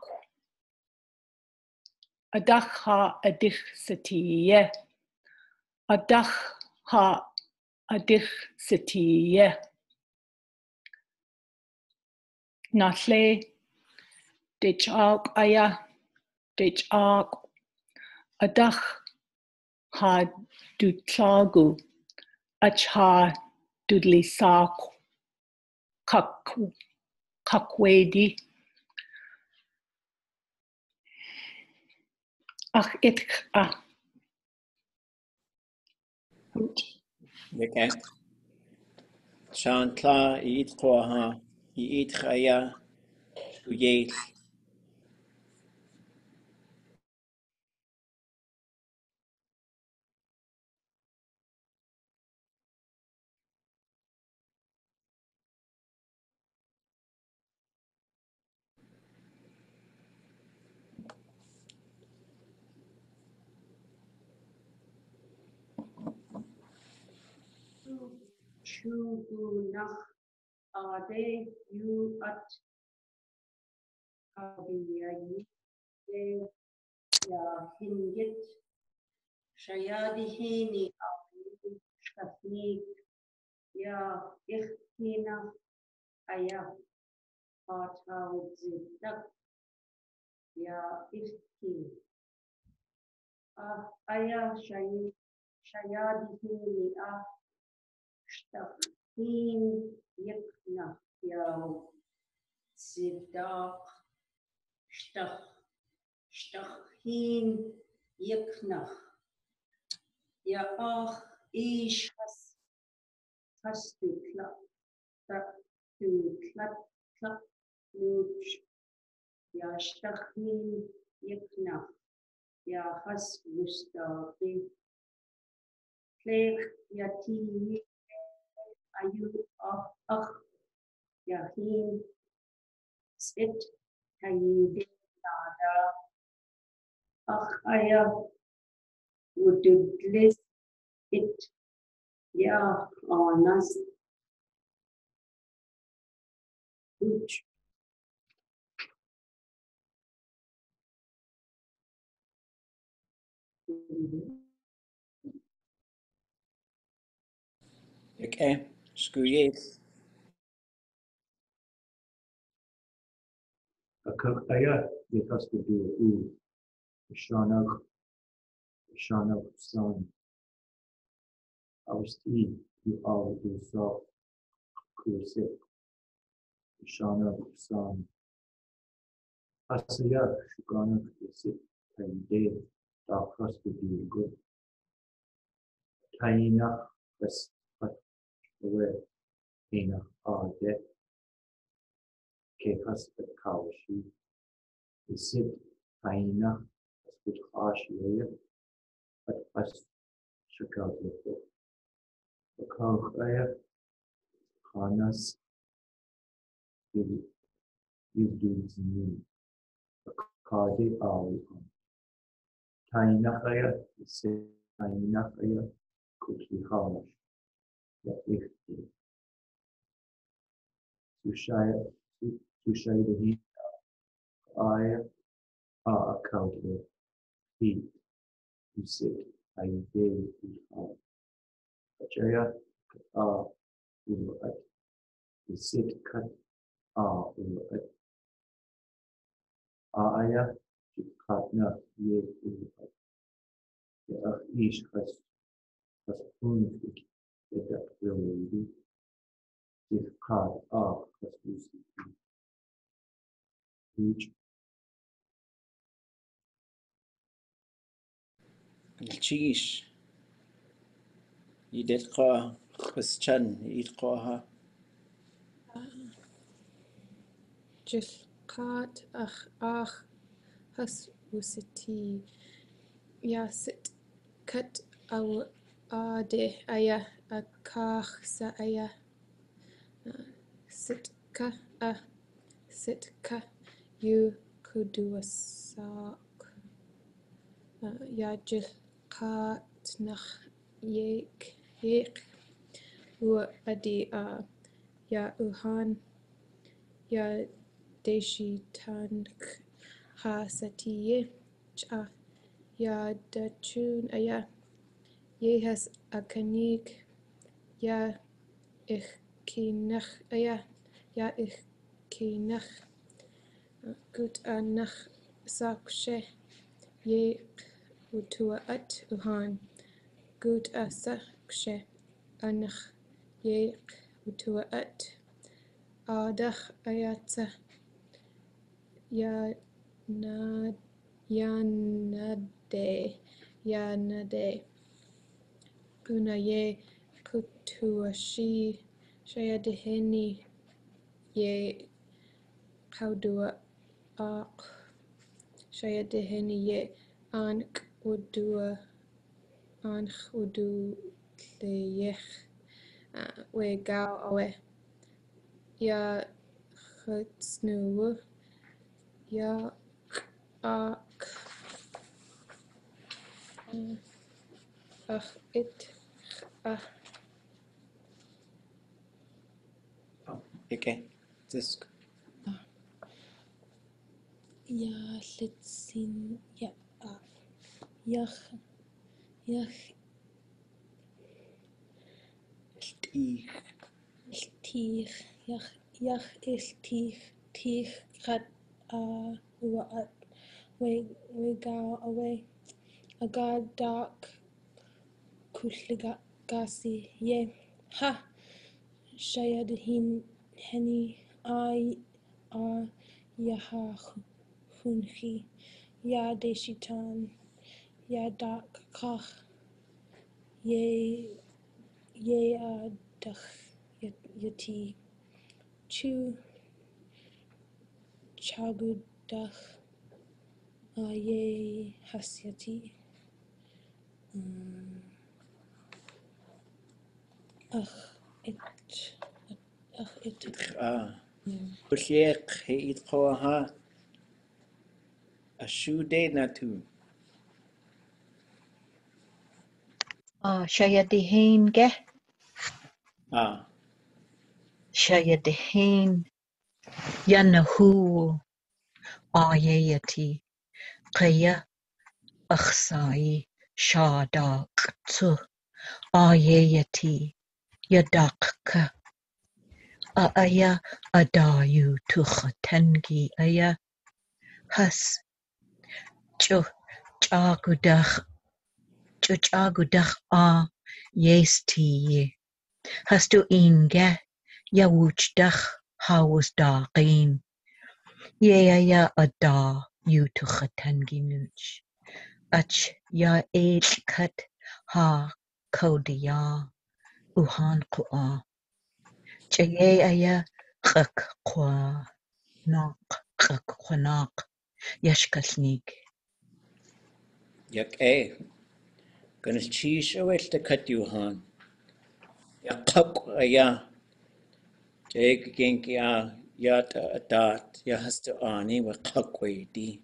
Adach ha adich satiye. Adach ha adich satiye. Nalle dich auk aya adach ha dutlagu kakwedi. Ach itk a. Lekker. Chantla, iet koha, iet chaya, skujeel. شو شوفونخ آده يوأت قابيين يا هنجت شيادهيني أغيب شفيك يا إختينا أيا آتاو زدك يا إختي أيا آه، شيادهيني أغيب Штафин, Екнафяу, Сидак, Штах, Штахин, Екнах, Яах, Иш, Хасту, Клап, Такту, Клап, Клап, Нуч, Яштахин, Екнах, Яхас, Мустафи, Клех, Ятини, klap nuch ya shtachim yiknach ya has mustafi Pleeg yati ayu ach ach yahim sit hayide nada ach aya ududlis it ya anas uch Okay. Sgwyel. Akakaya, it has to do with Shanag, Shanag son. Avsti, you are yourself, Kursit, Shanag son. Asaya, Shukanak, Kursit, Kaide, that has to do good. Taina, that's و هنا آية كيفاس الكاوشي يسد عينة أسبت خاشية قد أس شكاوت لفو وكان خير خانس يبدو زمين قادي آوهم تاين خير يسد عينة خير كتلي خامش Hamash. Ya Ikti. Tushaya, Tushaya the I are accountable. He, who said, I gave you Ajaya, Ah, Uruat. The sit cut, Ah, Uruat. Aya, Katna, Ye, Uruat. The Achish has, has the Lucy. يتع يوميدي كيف قال آخ خصوصي هيج الجيش يلقاه خستان جل قات أخ آخ هس وستي يا ست كت أو آده أيا aya uh, sit ka a uh, sitka you kuduasak uh, ya jilkat nach yek yek. U adi a ya uhan ya deshi tank ha satiye cha ya dachun aya ye has akanik يا إخكينخ يا يا إخكينخ قلت أنخ ساكشة يق وتوأت أهان قلت أساكشة أنخ يق وتوأت آدخ أياتسه يا نا يا ندي يا ندي كنا يه nade guna ye kaudua ak shaya deheni ye ank udua anch udu leyech uh, we gau awe ya chutsnu ya ak. Ach it ach Oce, disk. Ialletsyn ia a iach iach illtich illtich iach iach illtich tich gat a wa a... we we ga away a ga dark kushliga gasi ye ha! Shayad hin henny, ai, ah, yaha, hunchi, ya deshitan, ya dak, kach, ye, ye, ah, dach, yati, chu, chagudach, ah, ye, hasyati, um, ach, it, آه. he i koha a shude natu. آه شيدهين جه. Ah, شيدهين ينهو آيتي قيا أخصائي شاداك آيتي يدقك a aya a dayu tu chatengi aya has chu chagudach chu chagudach a yesti ye has tu inge ya wuchdach hawus daqin ye aya a da yu tu chatengi nuch ach ya age cut ha kodia uhan qua Chaye aya, chak kwanak, yashkasnik. Yak eh. Gonna cheese away the cut you han. Ya kak ya. Jake genk ya ya ta dat ya has to ani wa kak way di.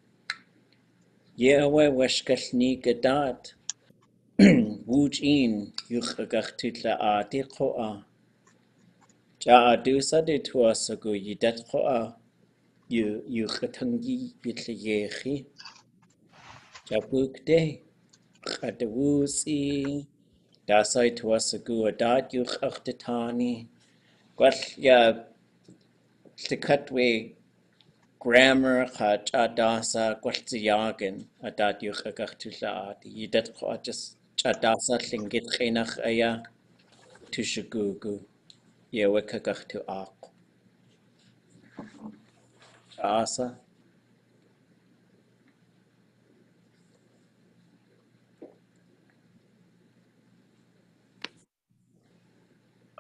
Ya wa washkas ni gadat. cha du sa de tu a sa go yi dat kho a yu yu khatang gi yi tle ye khi cha bu kde kha de wu si da sai tu a sa go a dat yu khakh de tani gwall ya lle cadwe grammar cha cha da sa gwall ti yagen a dat yu kha gach tu la a yi dat kho a just cha da sa llingit chenach aya tu shugugu. يوكك اختؤاق عاصة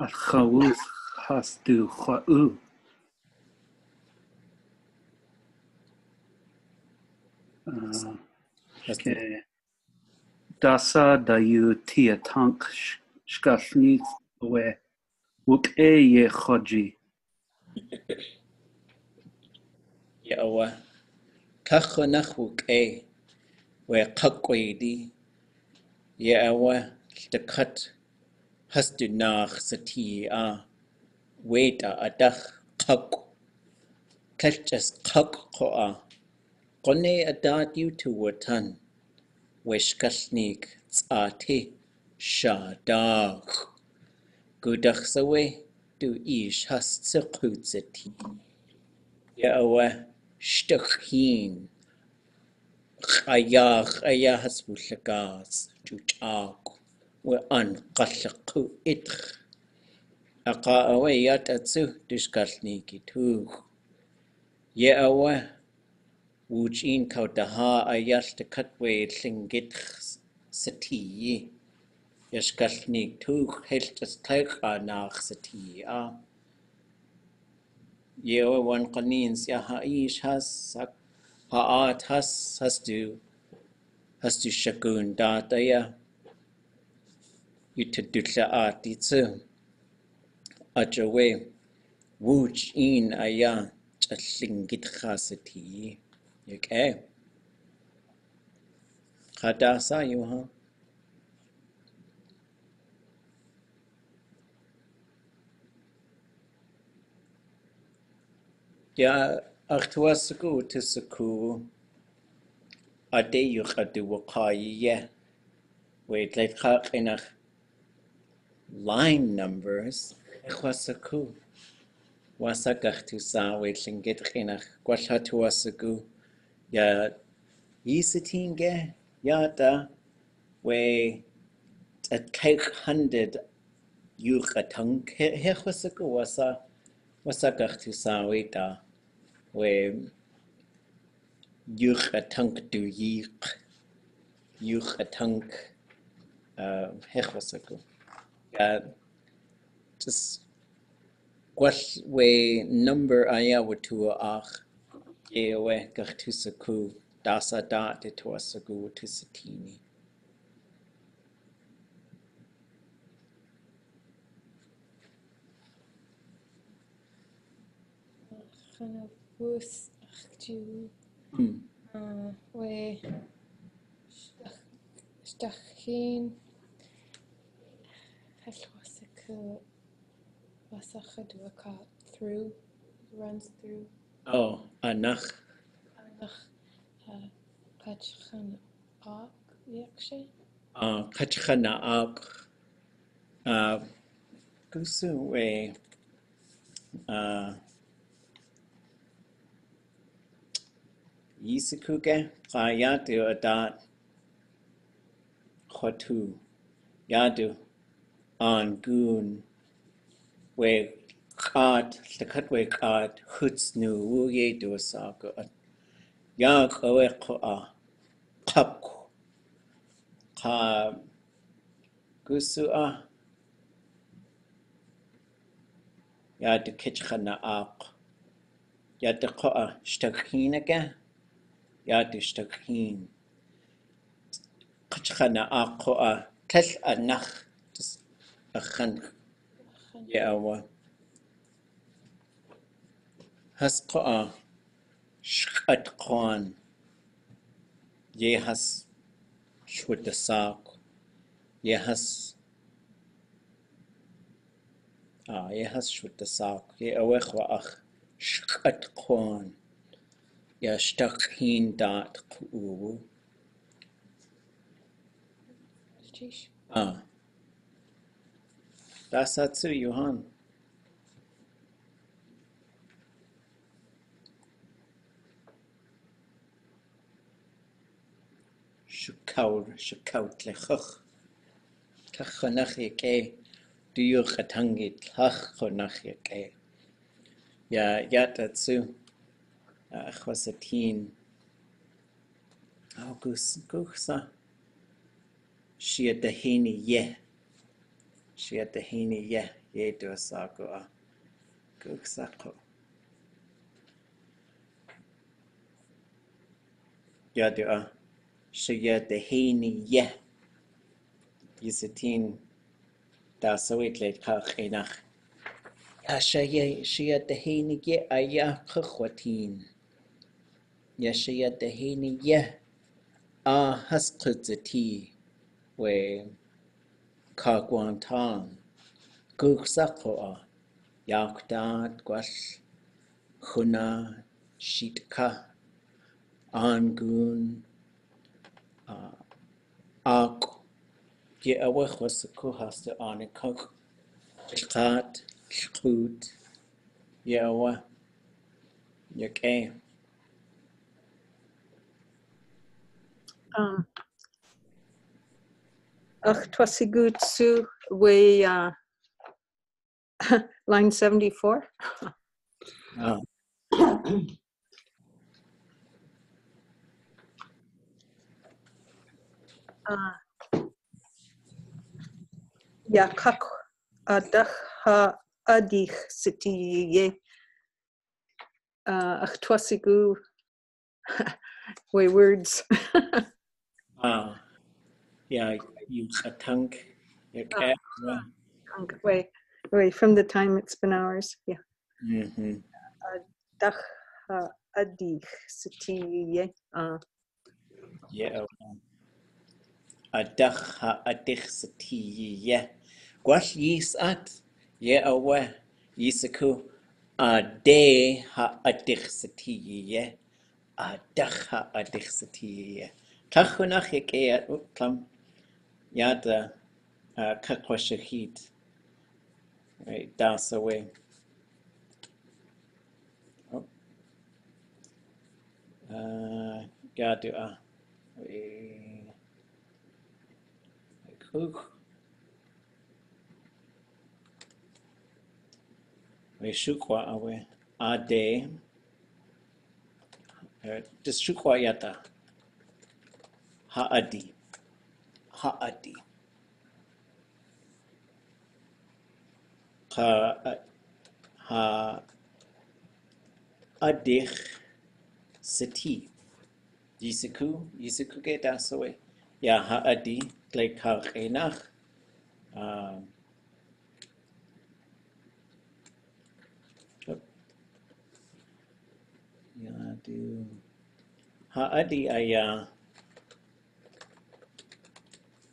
الخوف حسد خؤو آه. آه، داسا دايو تيا تانك شكاشني Uk e ye khaji. Ya wa. Ka khona khuk e. We khakwedi. Ye awa. Te khat. Has tu nakh sati a. Weta adakh khak. Kelchas khak kho a. Adat yu tu watan. Weshkasnik tsa te. Shadakh. Shadakh. гудахсавэ ту иш хасцэ гүцэти яава штахин хаяах аяхас буллагаас. Чучаак вэ анқаллаққу итх aqa'awa yatatsu tushkalniki tuug ye'awa wuchin kautaha ayalta katwe lingitx satiyi Jeg skal snik tog helt at tækra nærset i a. Jeg var en kanins, jeg har is has sagt, har art has, has du, has du shakun data ja. Yta dutla art i tse. Ajawe, wuj in a ja, tjallingit khaset i. Jeg er. Khadasa jo ha. يا أختواسكو تسكو أديخ أدو قاية ويتلت خاقنخ line numbers. إخواسكو واسكخ تساوي لنجد خنخ قوالها تواسكو يا يستينجه يا دا وي تكيخ هندد يوخ أتنك هيخواسكو واسا واسكخ تساوي دا we yuch a tank du yik yuch a tank uh, hech was ako uh, just was we number aya watu ach e we gach tu saku dasa da te to saku tu satini Kind of wth achdiw hmm. a we ydych chi'n hellwasach wasach ydw y ca through runs through. O oh, anach anach uh, catchchan ac iacshe a catchchan ac a gwsw we a uh, Yisakuke Prayatu Adat Khotu Yadu Angun We Khat Lakatwe Khat Hutsnu Uye Dosaka Ya Kawe Kwa Kapku Ka Gusua Yadu Kitchana Ak Yadu Kwa Stakhinaka ياتشتكين قتخنا أقوى تل أنخ أخن. يا يأوى هسقى شقت قوان. يهس شو تساق يهس آه يهس شو تساق يأوى أخ شقت قوان. yastaqhin.ru. Richtig. Ah. Das dazu, Johann. שקאול, שקאוט לכך. כך חונך יקה, דיור חתנגית, כך חונך יקה. יא יתצו. خواستین أو گوخسا شیه دهینی یه شیه دهینی یه یه دو ساگو آ گوخسا قو یا دو آ شیه دهینی یه یزتین دا سویت لید خاق اینخ yashaya dahini yeh a haskutzati we kagwantan gugsakoa yakdad gwas khuna shitka angun ak ye awe khosuku hasta anikok qat qut ye awe ye Um, Ach Twasigutsu, way, uh, line 74. Ah. Uh, Ya kak adach ha adich siti ye. Uh, Ach Twasigu, way words. Ah, yeah, you Katang Yake. Way, way, from the time it's been ours, yeah. Mm-hmm. Adach ha adich siti ye. Uh, Yeah. Adach ha adich sati ye. Gwash yis at. Ye awe. Yisaku. Ade ha adich ye. Adach ha adich sati ye. Tachunach yake at uklam. Yada. Kakwashahit. Right, das away. Oh. Uh, Gadu. We. Cook. We shukwa awe. Ade. Just shukwa yata. Haadi. Haadi. Ha. Ha. Adich. Sati. Yisiku. Yisiku ke dasawe. Ya haadi. Glek ha renach. Um, Yadu. Haadi aya.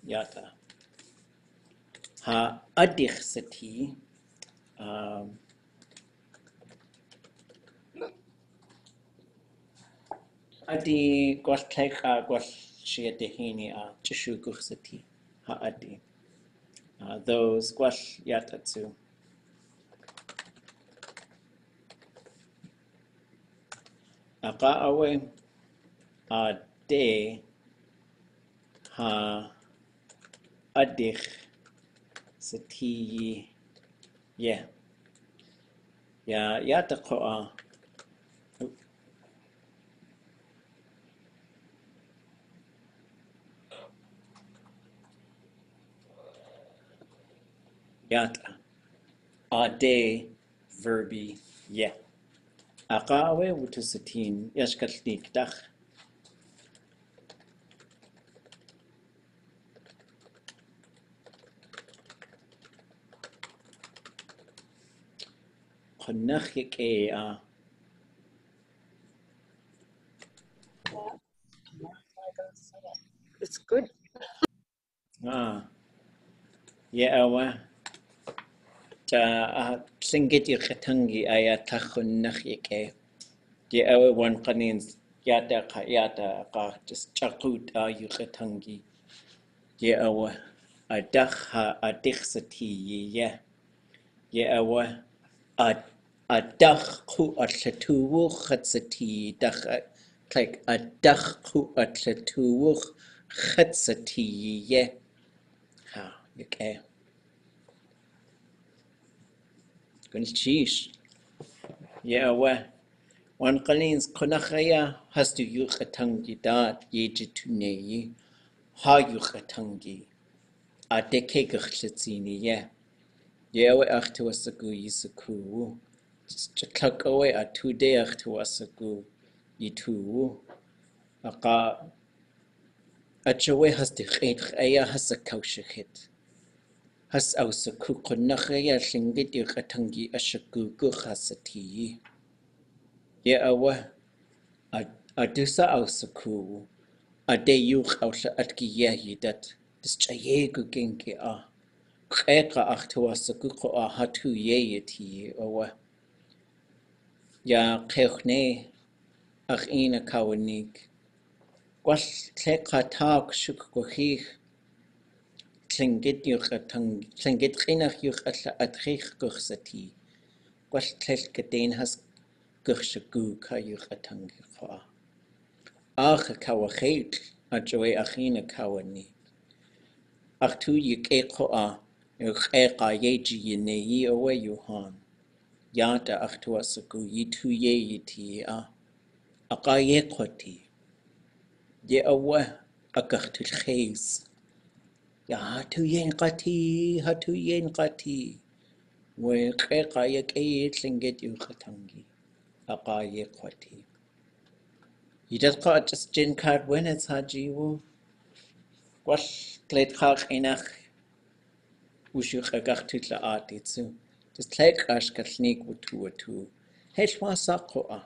yata. E. Ha adich sati um, adi gwall teg a gwall si dehini a tishu gwch sati ha adi. Uh, those gwall yata too. Aka awe a de ha أدخ ستي يا. يا يا تقوى يا أدي verbi. يه أقاوي وتستين. يشكتني كدخ. Yashkatlik dach. Chonach yik a. it's good. Ah. Ye awa. Ta singit i chatangi aya tachonach yik e. Ye awa wan kanin yata ka yata ka just chakut a yu chatangi. Ye awa. A dach ha a dich a dachchu a llatwch at sa ti, dach a, clic, a dachchu a llatwch at sa ti. Ha, yw ce. Gwyl tis. Ie, we. Wan galins cwnach has du yw'ch atangi dat, ie jitu nei, ha yu atangi. A dekegach llatini, ie. Ie, we achtu as a gwyis a cww. tlhakawe a thude ya go wa seku di a ka a tshewe has di khit a ya has a kaushe khit has au se ku khona khe ya hlingi di ku khas ye a a a dusa au se ku a de yu khau sa at ki ya hi dis chaye ku geng a. Khe ka achtu wa ko a hatu ye ye thi ya qeochne ach ina kawanig. Gwall lle qataag suk gwachich tlingid yw'ch atang, tlingid chynach yu alla adchich gwch sa ti. Gwall tlell gydain has gwch sa gŵg yu yw'ch atang chwa. Ach y cawachil a joe ach ina kawanig. Ach tu yw'ch eqo a yw'ch eqa yeji yne yi owe yw han. yanta aktuwa suku yitu ye yiti a aqa ye qoti ye awa akht al khais ya hatu ye qati hatu ye qati wa qiqa ye qayit linget yu khatangi aqa ye qoti yidat qa tis jin kad wen it's haji wo wal kled khaq inakh وشو خققت لآتي تسو تسلايقاش كتلنيك وتو وتو هيش ما ساقوا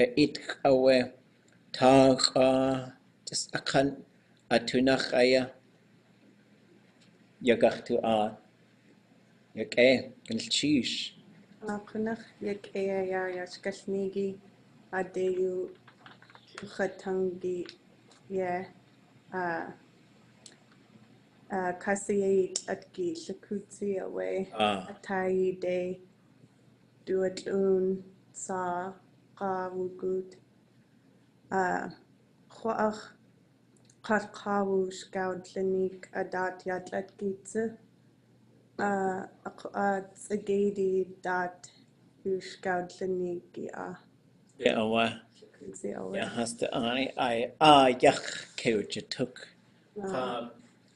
إتك أو تاقا تسأقن أتناخ أيا يقاختو آ يك إيه قلتشيش أقنخ يك إيه يا يا شكشنيجي أديو تختنجي يا آه uh, kasiyait atki shakuti awe. Ah. atai de. Duat un sa qawugut uh, khoach qat qawush gaudlinik adat yatlat kitse uh, a tsagedi dat yush gaudlinik a yeah awa yeah has to i i ah yach keuche tuk um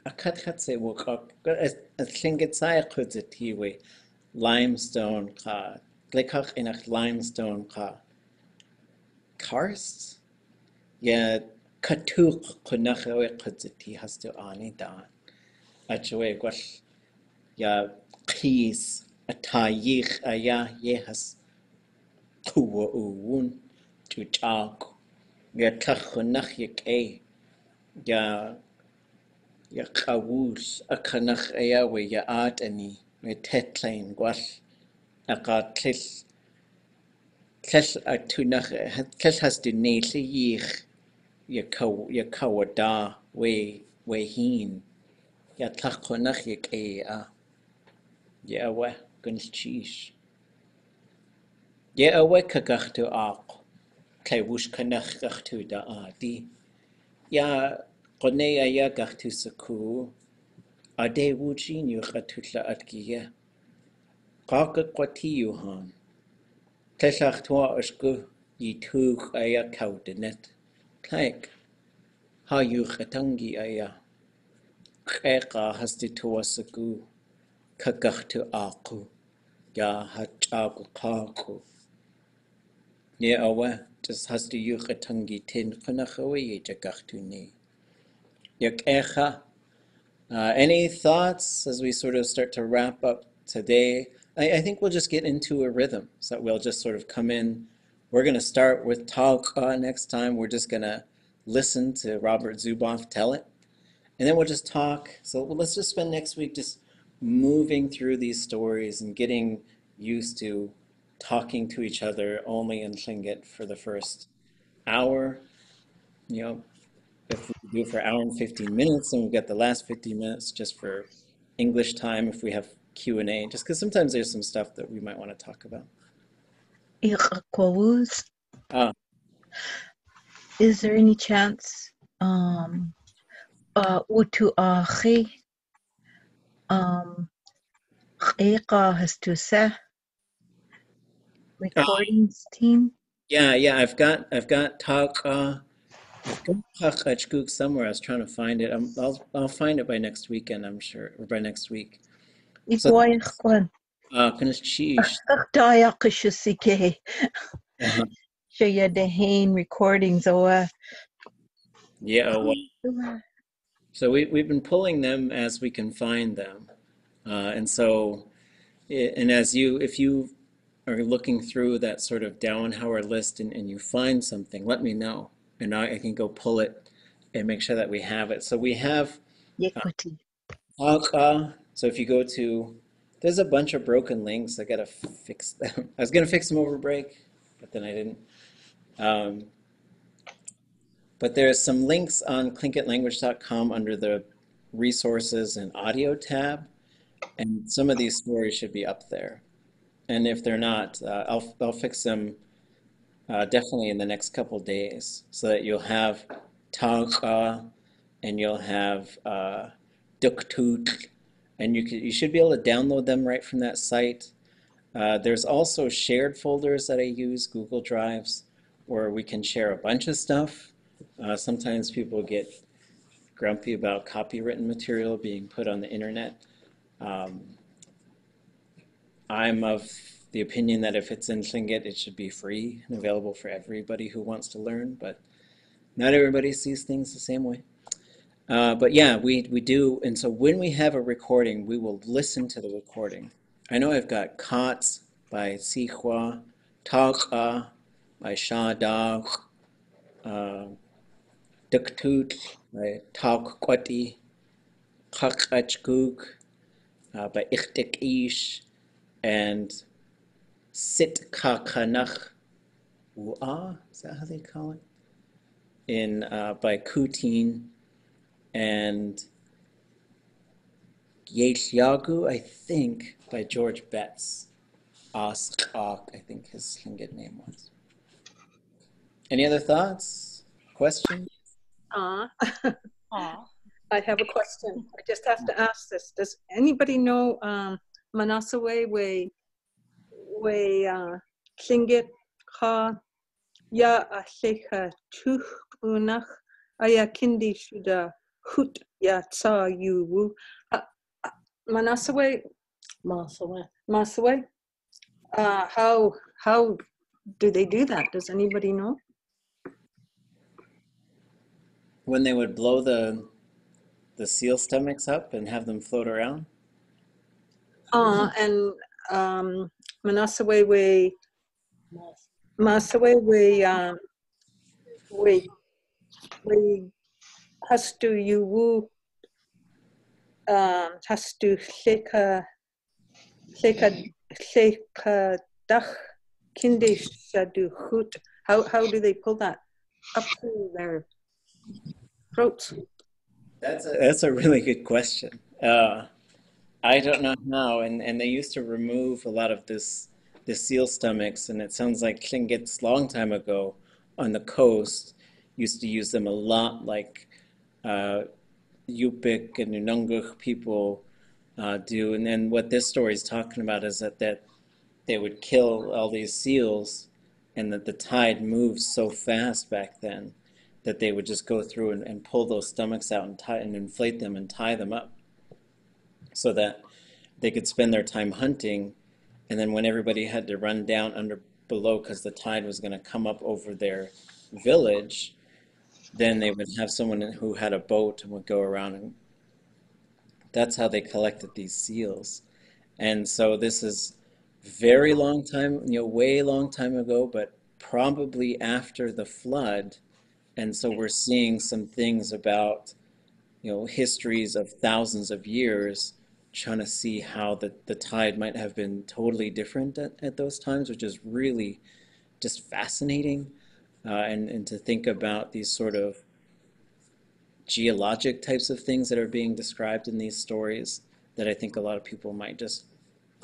A cut cut say woke up. A thingit sai kudzati we limestone ka. Glikach inach limestone ka. Karst? Yeah, katuk kunach we kudzati has to ani da. Achwe gwash ya peace a tayich a ya ye kuwa uwun tu chak. Ya tachunach yek e. Ya ya qawul akhanakh ayawe ya aatani nethetlain gwal aqaatlil llall atunakh llall has di neilli yich ya kaw ya kawada we we hin ya tlaqonakh ya qea ya awa gunchish ya awa kakhartu aaq kayush kanakh kakhartu da aadi. Ya قنی ایا گختی سکو آده و جینی خطو ادگیه قاق قطی یوهان تلا اختوا اشگو یی توخ ایا کودنت تاک ها یو خطنگی ایا خیقا هستی تو سکو که گخت آقو یا هچاگو قاقو نی اوه جس هستی یو خطنگی تین خنخوه جا گختو نیه Uh, any thoughts as we sort of start to wrap up today? I, I think we'll just get into a rhythm. So we'll just sort of come in. We're going to start with Talqa next time. We're just going to listen to Robert Zuboff tell it. And then we'll just talk. So let's just spend next week just moving through these stories and getting used to talking to each other only in Tlingit for the first hour. You know, if we do it for an hour and 15 minutes and we've got the last 15 minutes just for english time if we have q&a just because sometimes there's some stuff that we might want to talk about. Ah. Is there any chance um uh um has to say? Recordings team? yeah yeah i've got i've got talk uh Chachachkuk somewhere. I was trying to find it. I'm, I'll I'll find it by next weekend. I'm sure, or by next week. So, uh, goodness, sheesh. Aqtayaqishusike. Uh-huh. Shaya Dehain recordings oa. Yeah. Well, So we, we've been pulling them as we can find them. Uh, and so, and as you, if you are looking through that sort of Dauenhauer list and, and you find something, let me know. And now I can go pull it and make sure that we have it. So we have. Aka. So if you go to, there's a bunch of broken links. I gotta fix them. I was gonna fix them over break, but then I didn't. Um, but there's some links on tlingitlanguage.com under the resources and audio tab, and some of these stories should be up there. And if they're not, uh, I'll I'll fix them uh, definitely in the next couple days, so that you'll have Taka, and you'll have uh, Duktut, and you could, you should be able to download them right from that site. Uh, there's also shared folders that I use, Google Drives, where we can share a bunch of stuff. Uh, sometimes people get grumpy about copywritten material being put on the internet. Um, I'm of the opinion that if it's in Tlingit, it should be free and available for everybody who wants to learn, but not everybody sees things the same way. Uh, but yeah, we, we do. And so when we have a recording, we will listen to the recording. I know I've got Kots by Sihua, Taka by Shah Dag, uh, Duktut by Tak Kwati, Kakachguk uh, by Ichtik Ish, and Sit Kakanach Ua, is that how they call it? In uh, by Kutin and Yesh Yagu, I think, by George Betts. Ask Ak, I think his Tlingit name was. Any other thoughts? Questions? Uh, Aw. I have a question. I just have to ask this. Does anybody know um, Manasawe we we uh, Tlingit ha ya a sheikha tuch unach aya kindi shuda hut ya tsa yu wu Manasawe Masawe Masawe uh, how how do they do that? Does anybody know? When they would blow the the seal stomachs up and have them float around? Uh, and um, Manasawe we Masawe we um, we we has to you wu um, has to sheka sheka sheka dach kinde shadu hoot. How how do they pull that up to their throats? That's a, that's a really good question. Uh, I don't know how, and, and they used to remove a lot of this the seal stomachs, and it sounds like Tlingits long time ago on the coast used to use them a lot, like uh, Yupik and Nunanguch people uh, do. And then what this story is talking about is that that they would kill all these seals, and that the tide moved so fast back then that they would just go through and, and pull those stomachs out and tie and inflate them and tie them up so that they could spend their time hunting. And then when everybody had to run down under below because the tide was going to come up over their village then they would have someone who had a boat and would go around and that's how they collected these seals. And so this is very long time you know way long time ago but probably after the flood. And so we're seeing some things about you know histories of thousands of years trying to see how the, the tide might have been totally different at, at those times which is really just fascinating uh, and, and to think about these sort of geologic types of things that are being described in these stories that i think a lot of people might just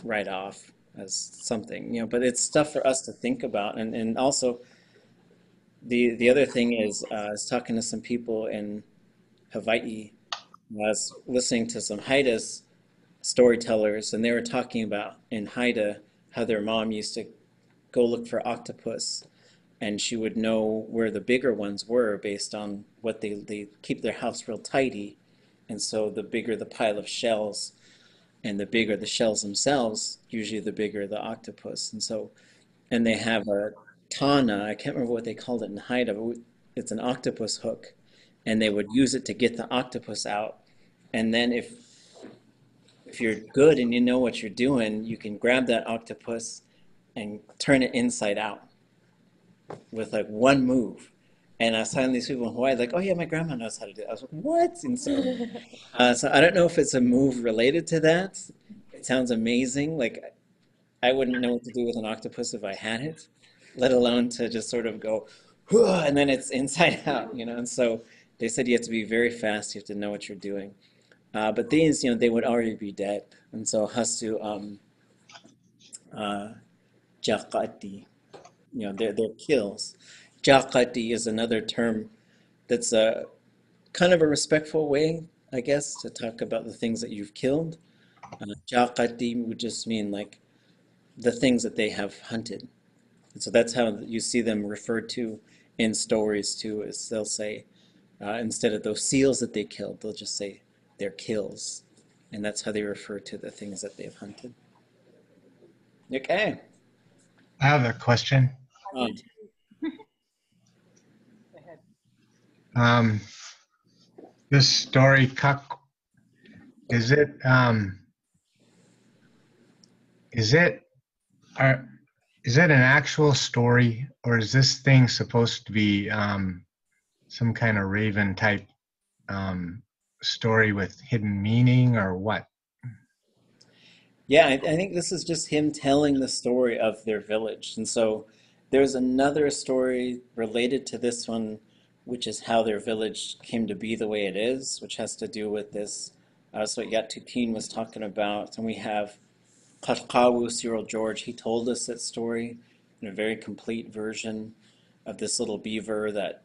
write off as something you know but it's stuff for us to think about and, and also the the other thing is uh, I was talking to some people in Hawaii. I was listening to some Haida's storytellers, and they were talking about in Haida how their mom used to go look for octopus, and she would know where the bigger ones were based on what they they keep their house real tidy, and so the bigger the pile of shells, and the bigger the shells themselves, usually the bigger the octopus, and so, and they have a tana, I can't remember what they called it in Haida, but it's an octopus hook. And they would use it to get the octopus out. And then if if you're good and you know what you're doing, you can grab that octopus and turn it inside out with like one move. And I was telling these people in Hawaii, like, oh yeah, my grandma knows how to do it. I was like, what? And so, uh, so I don't know if it's a move related to that. It sounds amazing. Like, I wouldn't know what to do with an octopus if I had it, let alone to just sort of go, and then it's inside out, you know. And so they said you have to be very fast. You have to know what you're doing. Uh, but these, you know, they would already be dead. And so has to um, uh, jaqati, you know, they're, they're kills. Jaqati is another term that's a kind of a respectful way, I guess, to talk about the things that you've killed. Uh, jaqati would just mean like the things that they have hunted. And so that's how you see them referred to in stories too, is they'll say, uh, instead of those seals that they killed, they'll just say their kills. And that's how they refer to the things that they've hunted. Okay. I have a question. Um, Um, this story, Kak, is it, um, is it, are, is it an actual story or is this thing supposed to be, um, some kind of raven type, um, story with hidden meaning or what? Yeah, I, I think this is just him telling the story of their village. And so there's another story related to this one, which is how their village came to be the way it is, which has to do with this. Uh, so Yatutin was talking about, and we have Kashkawu, Cyril George, he told us that story in a very complete version of this little beaver that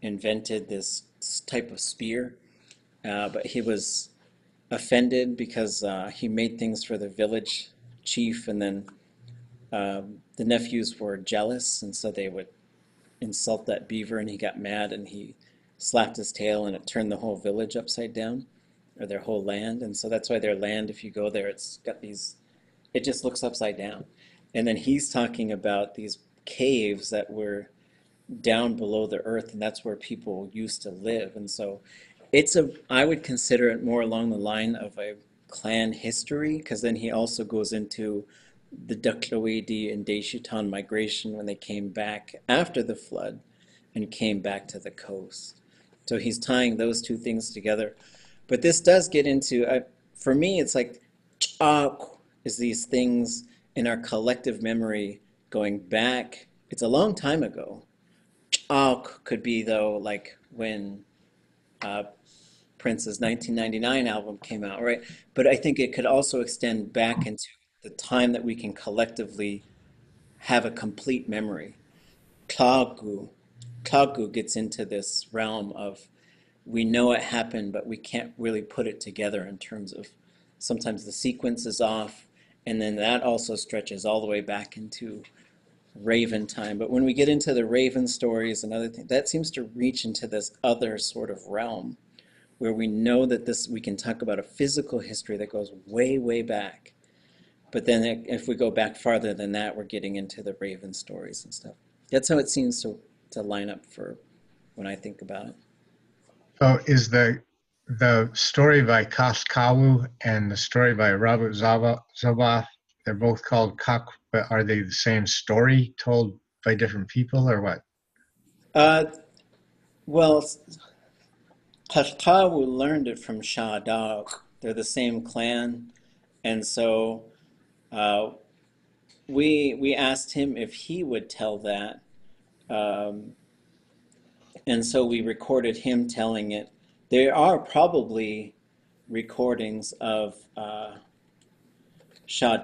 invented this type of spear. Uh, but he was offended because uh, he made things for the village chief, and then um, the nephews were jealous, and so they would insult that beaver, and he got mad and he slapped his tail, and it turned the whole village upside down, or their whole land. And so that's why their land, if you go there, it's got these, it just looks upside down. And then he's talking about these caves that were down below the earth, and that's where people used to live. And so it's a, I would consider it more along the line of a clan history, because then he also goes into the Daklawedi and Deshitan migration when they came back after the flood and came back to the coast. So he's tying those two things together. But this does get into, uh, for me, it's like chak is these things in our collective memory going back. It's a long time ago. Chak could be, though, like when uh, Prince's 1999 album came out, right? But I think it could also extend back into the time that we can collectively have a complete memory. Klagu, Klagu gets into this realm of we know it happened, but we can't really put it together in terms of sometimes the sequence is off, and then that also stretches all the way back into Raven time. But when we get into the Raven stories and other things, that seems to reach into this other sort of realm where we know that this we can talk about a physical history that goes way, way back. But then if we go back farther than that, we're getting into the Raven stories and stuff. That's how it seems to, to line up for when I think about it. So is the the story by Kaskawu and the story by Robert Zuboff, they're both called Kak, but are they the same story told by different people or what? Uh, well, Kashkawu learned it from Shah. They're the same clan. And so uh, we, we asked him if he would tell that. Um, and so we recorded him telling it. There are probably recordings of uh, Shah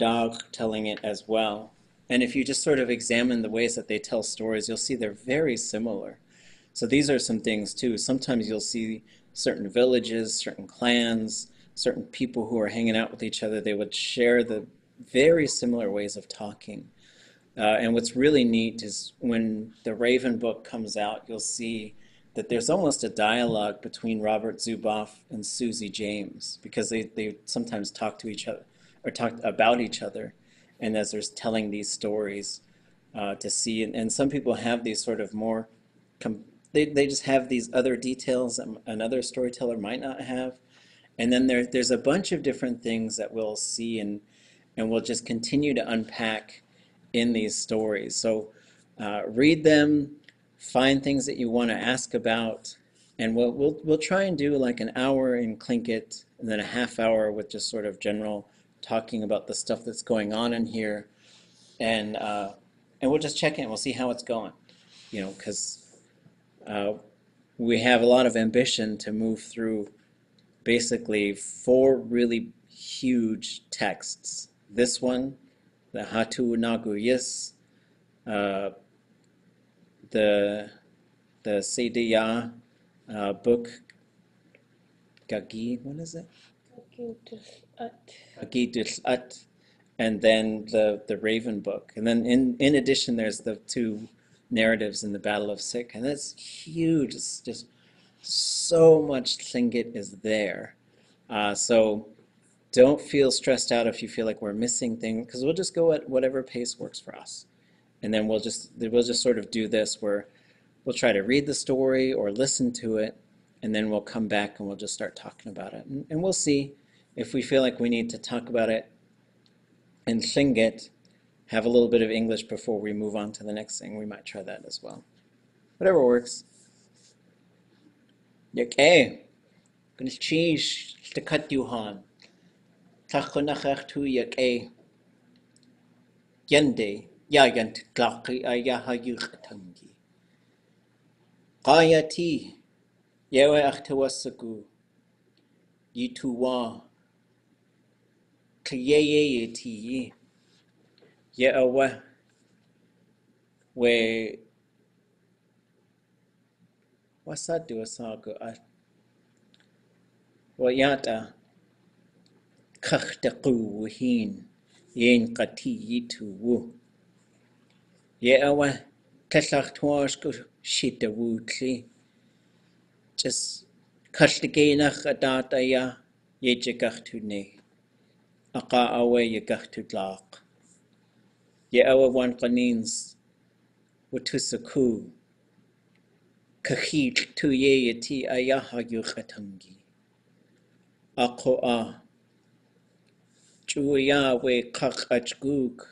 telling it as well. And if you just sort of examine the ways that they tell stories, you'll see they're very similar. So these are some things too. Sometimes you'll see certain villages, certain clans, certain people who are hanging out with each other, they would share the very similar ways of talking. Uh, and what's really neat is when the Raven book comes out, you'll see that there's almost a dialogue between Robert Zuboff and Susie James because they, they sometimes talk to each other or talk about each other. And as they're telling these stories uh, to see, and, and some people have these sort of more, com- they, they just have these other details that another storyteller might not have. And then there, there's a bunch of different things that we'll see and, and we'll just continue to unpack in these stories. So uh, read them, find things that you want to ask about, and we'll, we'll, we'll try and do like an hour in Tlingit and then a half hour with just sort of general talking about the stuff that's going on in here. And, uh, and we'll just check in. We'll see how it's going, you know, because uh, we have a lot of ambition to move through basically four really huge texts. This one, the Hatu Naguyis, uh, the the Sediya uh, book, Gagi, what is it? Gagi and then the, the Raven book. And then in, in addition, there's the two narratives in the Battle of Sikh. And that's huge. It's just so much Tlingit is there. Uh, so don't feel stressed out if you feel like we're missing things, because we'll just go at whatever pace works for us. And then we'll just we'll just sort of do this where we'll try to read the story or listen to it, and then we'll come back and we'll just start talking about it. And, and we'll see if we feel like we need to talk about it in Tlingit, have a little bit of English before we move on to the next thing. We might try that as well. Whatever works. Okay. Gonna change to yende yagant uh, yuchatangi. Qayati yewe yituwa يأوى و wasati wasaku at wayata kakta quwuhin yen qatiyitu wu ye awa tallartuarsku shita wutli tis kalliginach adata ya ye jikartuni aqa awe ye kartudlaaq Ye'awa wan qanins watusaku kahit tu ye yeti ayaha yuqatangi. Ako a chuya we kakachgug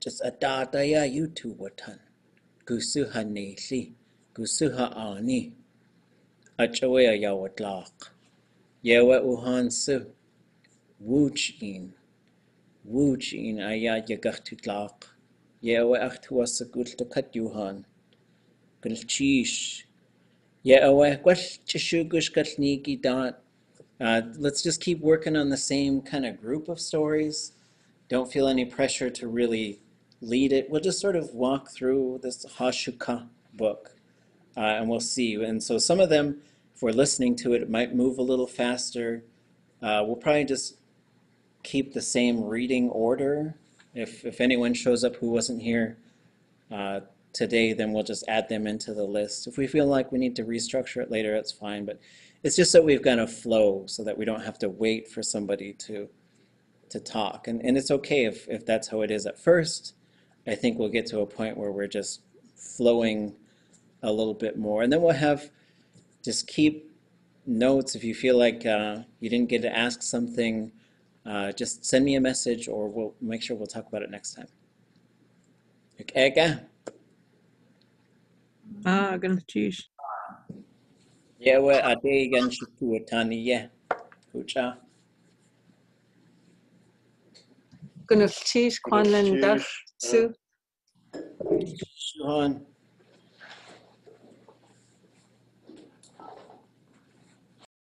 just adadaya yutu watan. Gusuha nehli gusuha ani achawea yawatlaq yewa uhansu wuchin chishugush katniki dot let's just keep working on the same kind of group of stories. Don't feel any pressure to really lead it. We'll just sort of walk through this Haa Shuká book uh, and we'll see. And so some of them, if we're listening to it, it might move a little faster. Uh, we'll probably just keep the same reading order. If, if anyone shows up who wasn't here uh, today, then we'll just add them into the list. If we feel like we need to restructure it later, that's fine. But it's just that we've got a flow so that we don't have to wait for somebody to to talk. And, and it's okay if, if that's how it is at first. I think we'll get to a point where we're just flowing a little bit more. And then we'll have just keep notes if you feel like uh, you didn't get to ask something. Uh, just send me a message or we'll make sure we'll talk about it next time. Okay, Ah, ganun cheese. Yewe ade gan shuku atani ye. Kucha. Gonna teach Quanlan Duff, Sue. Shuhan.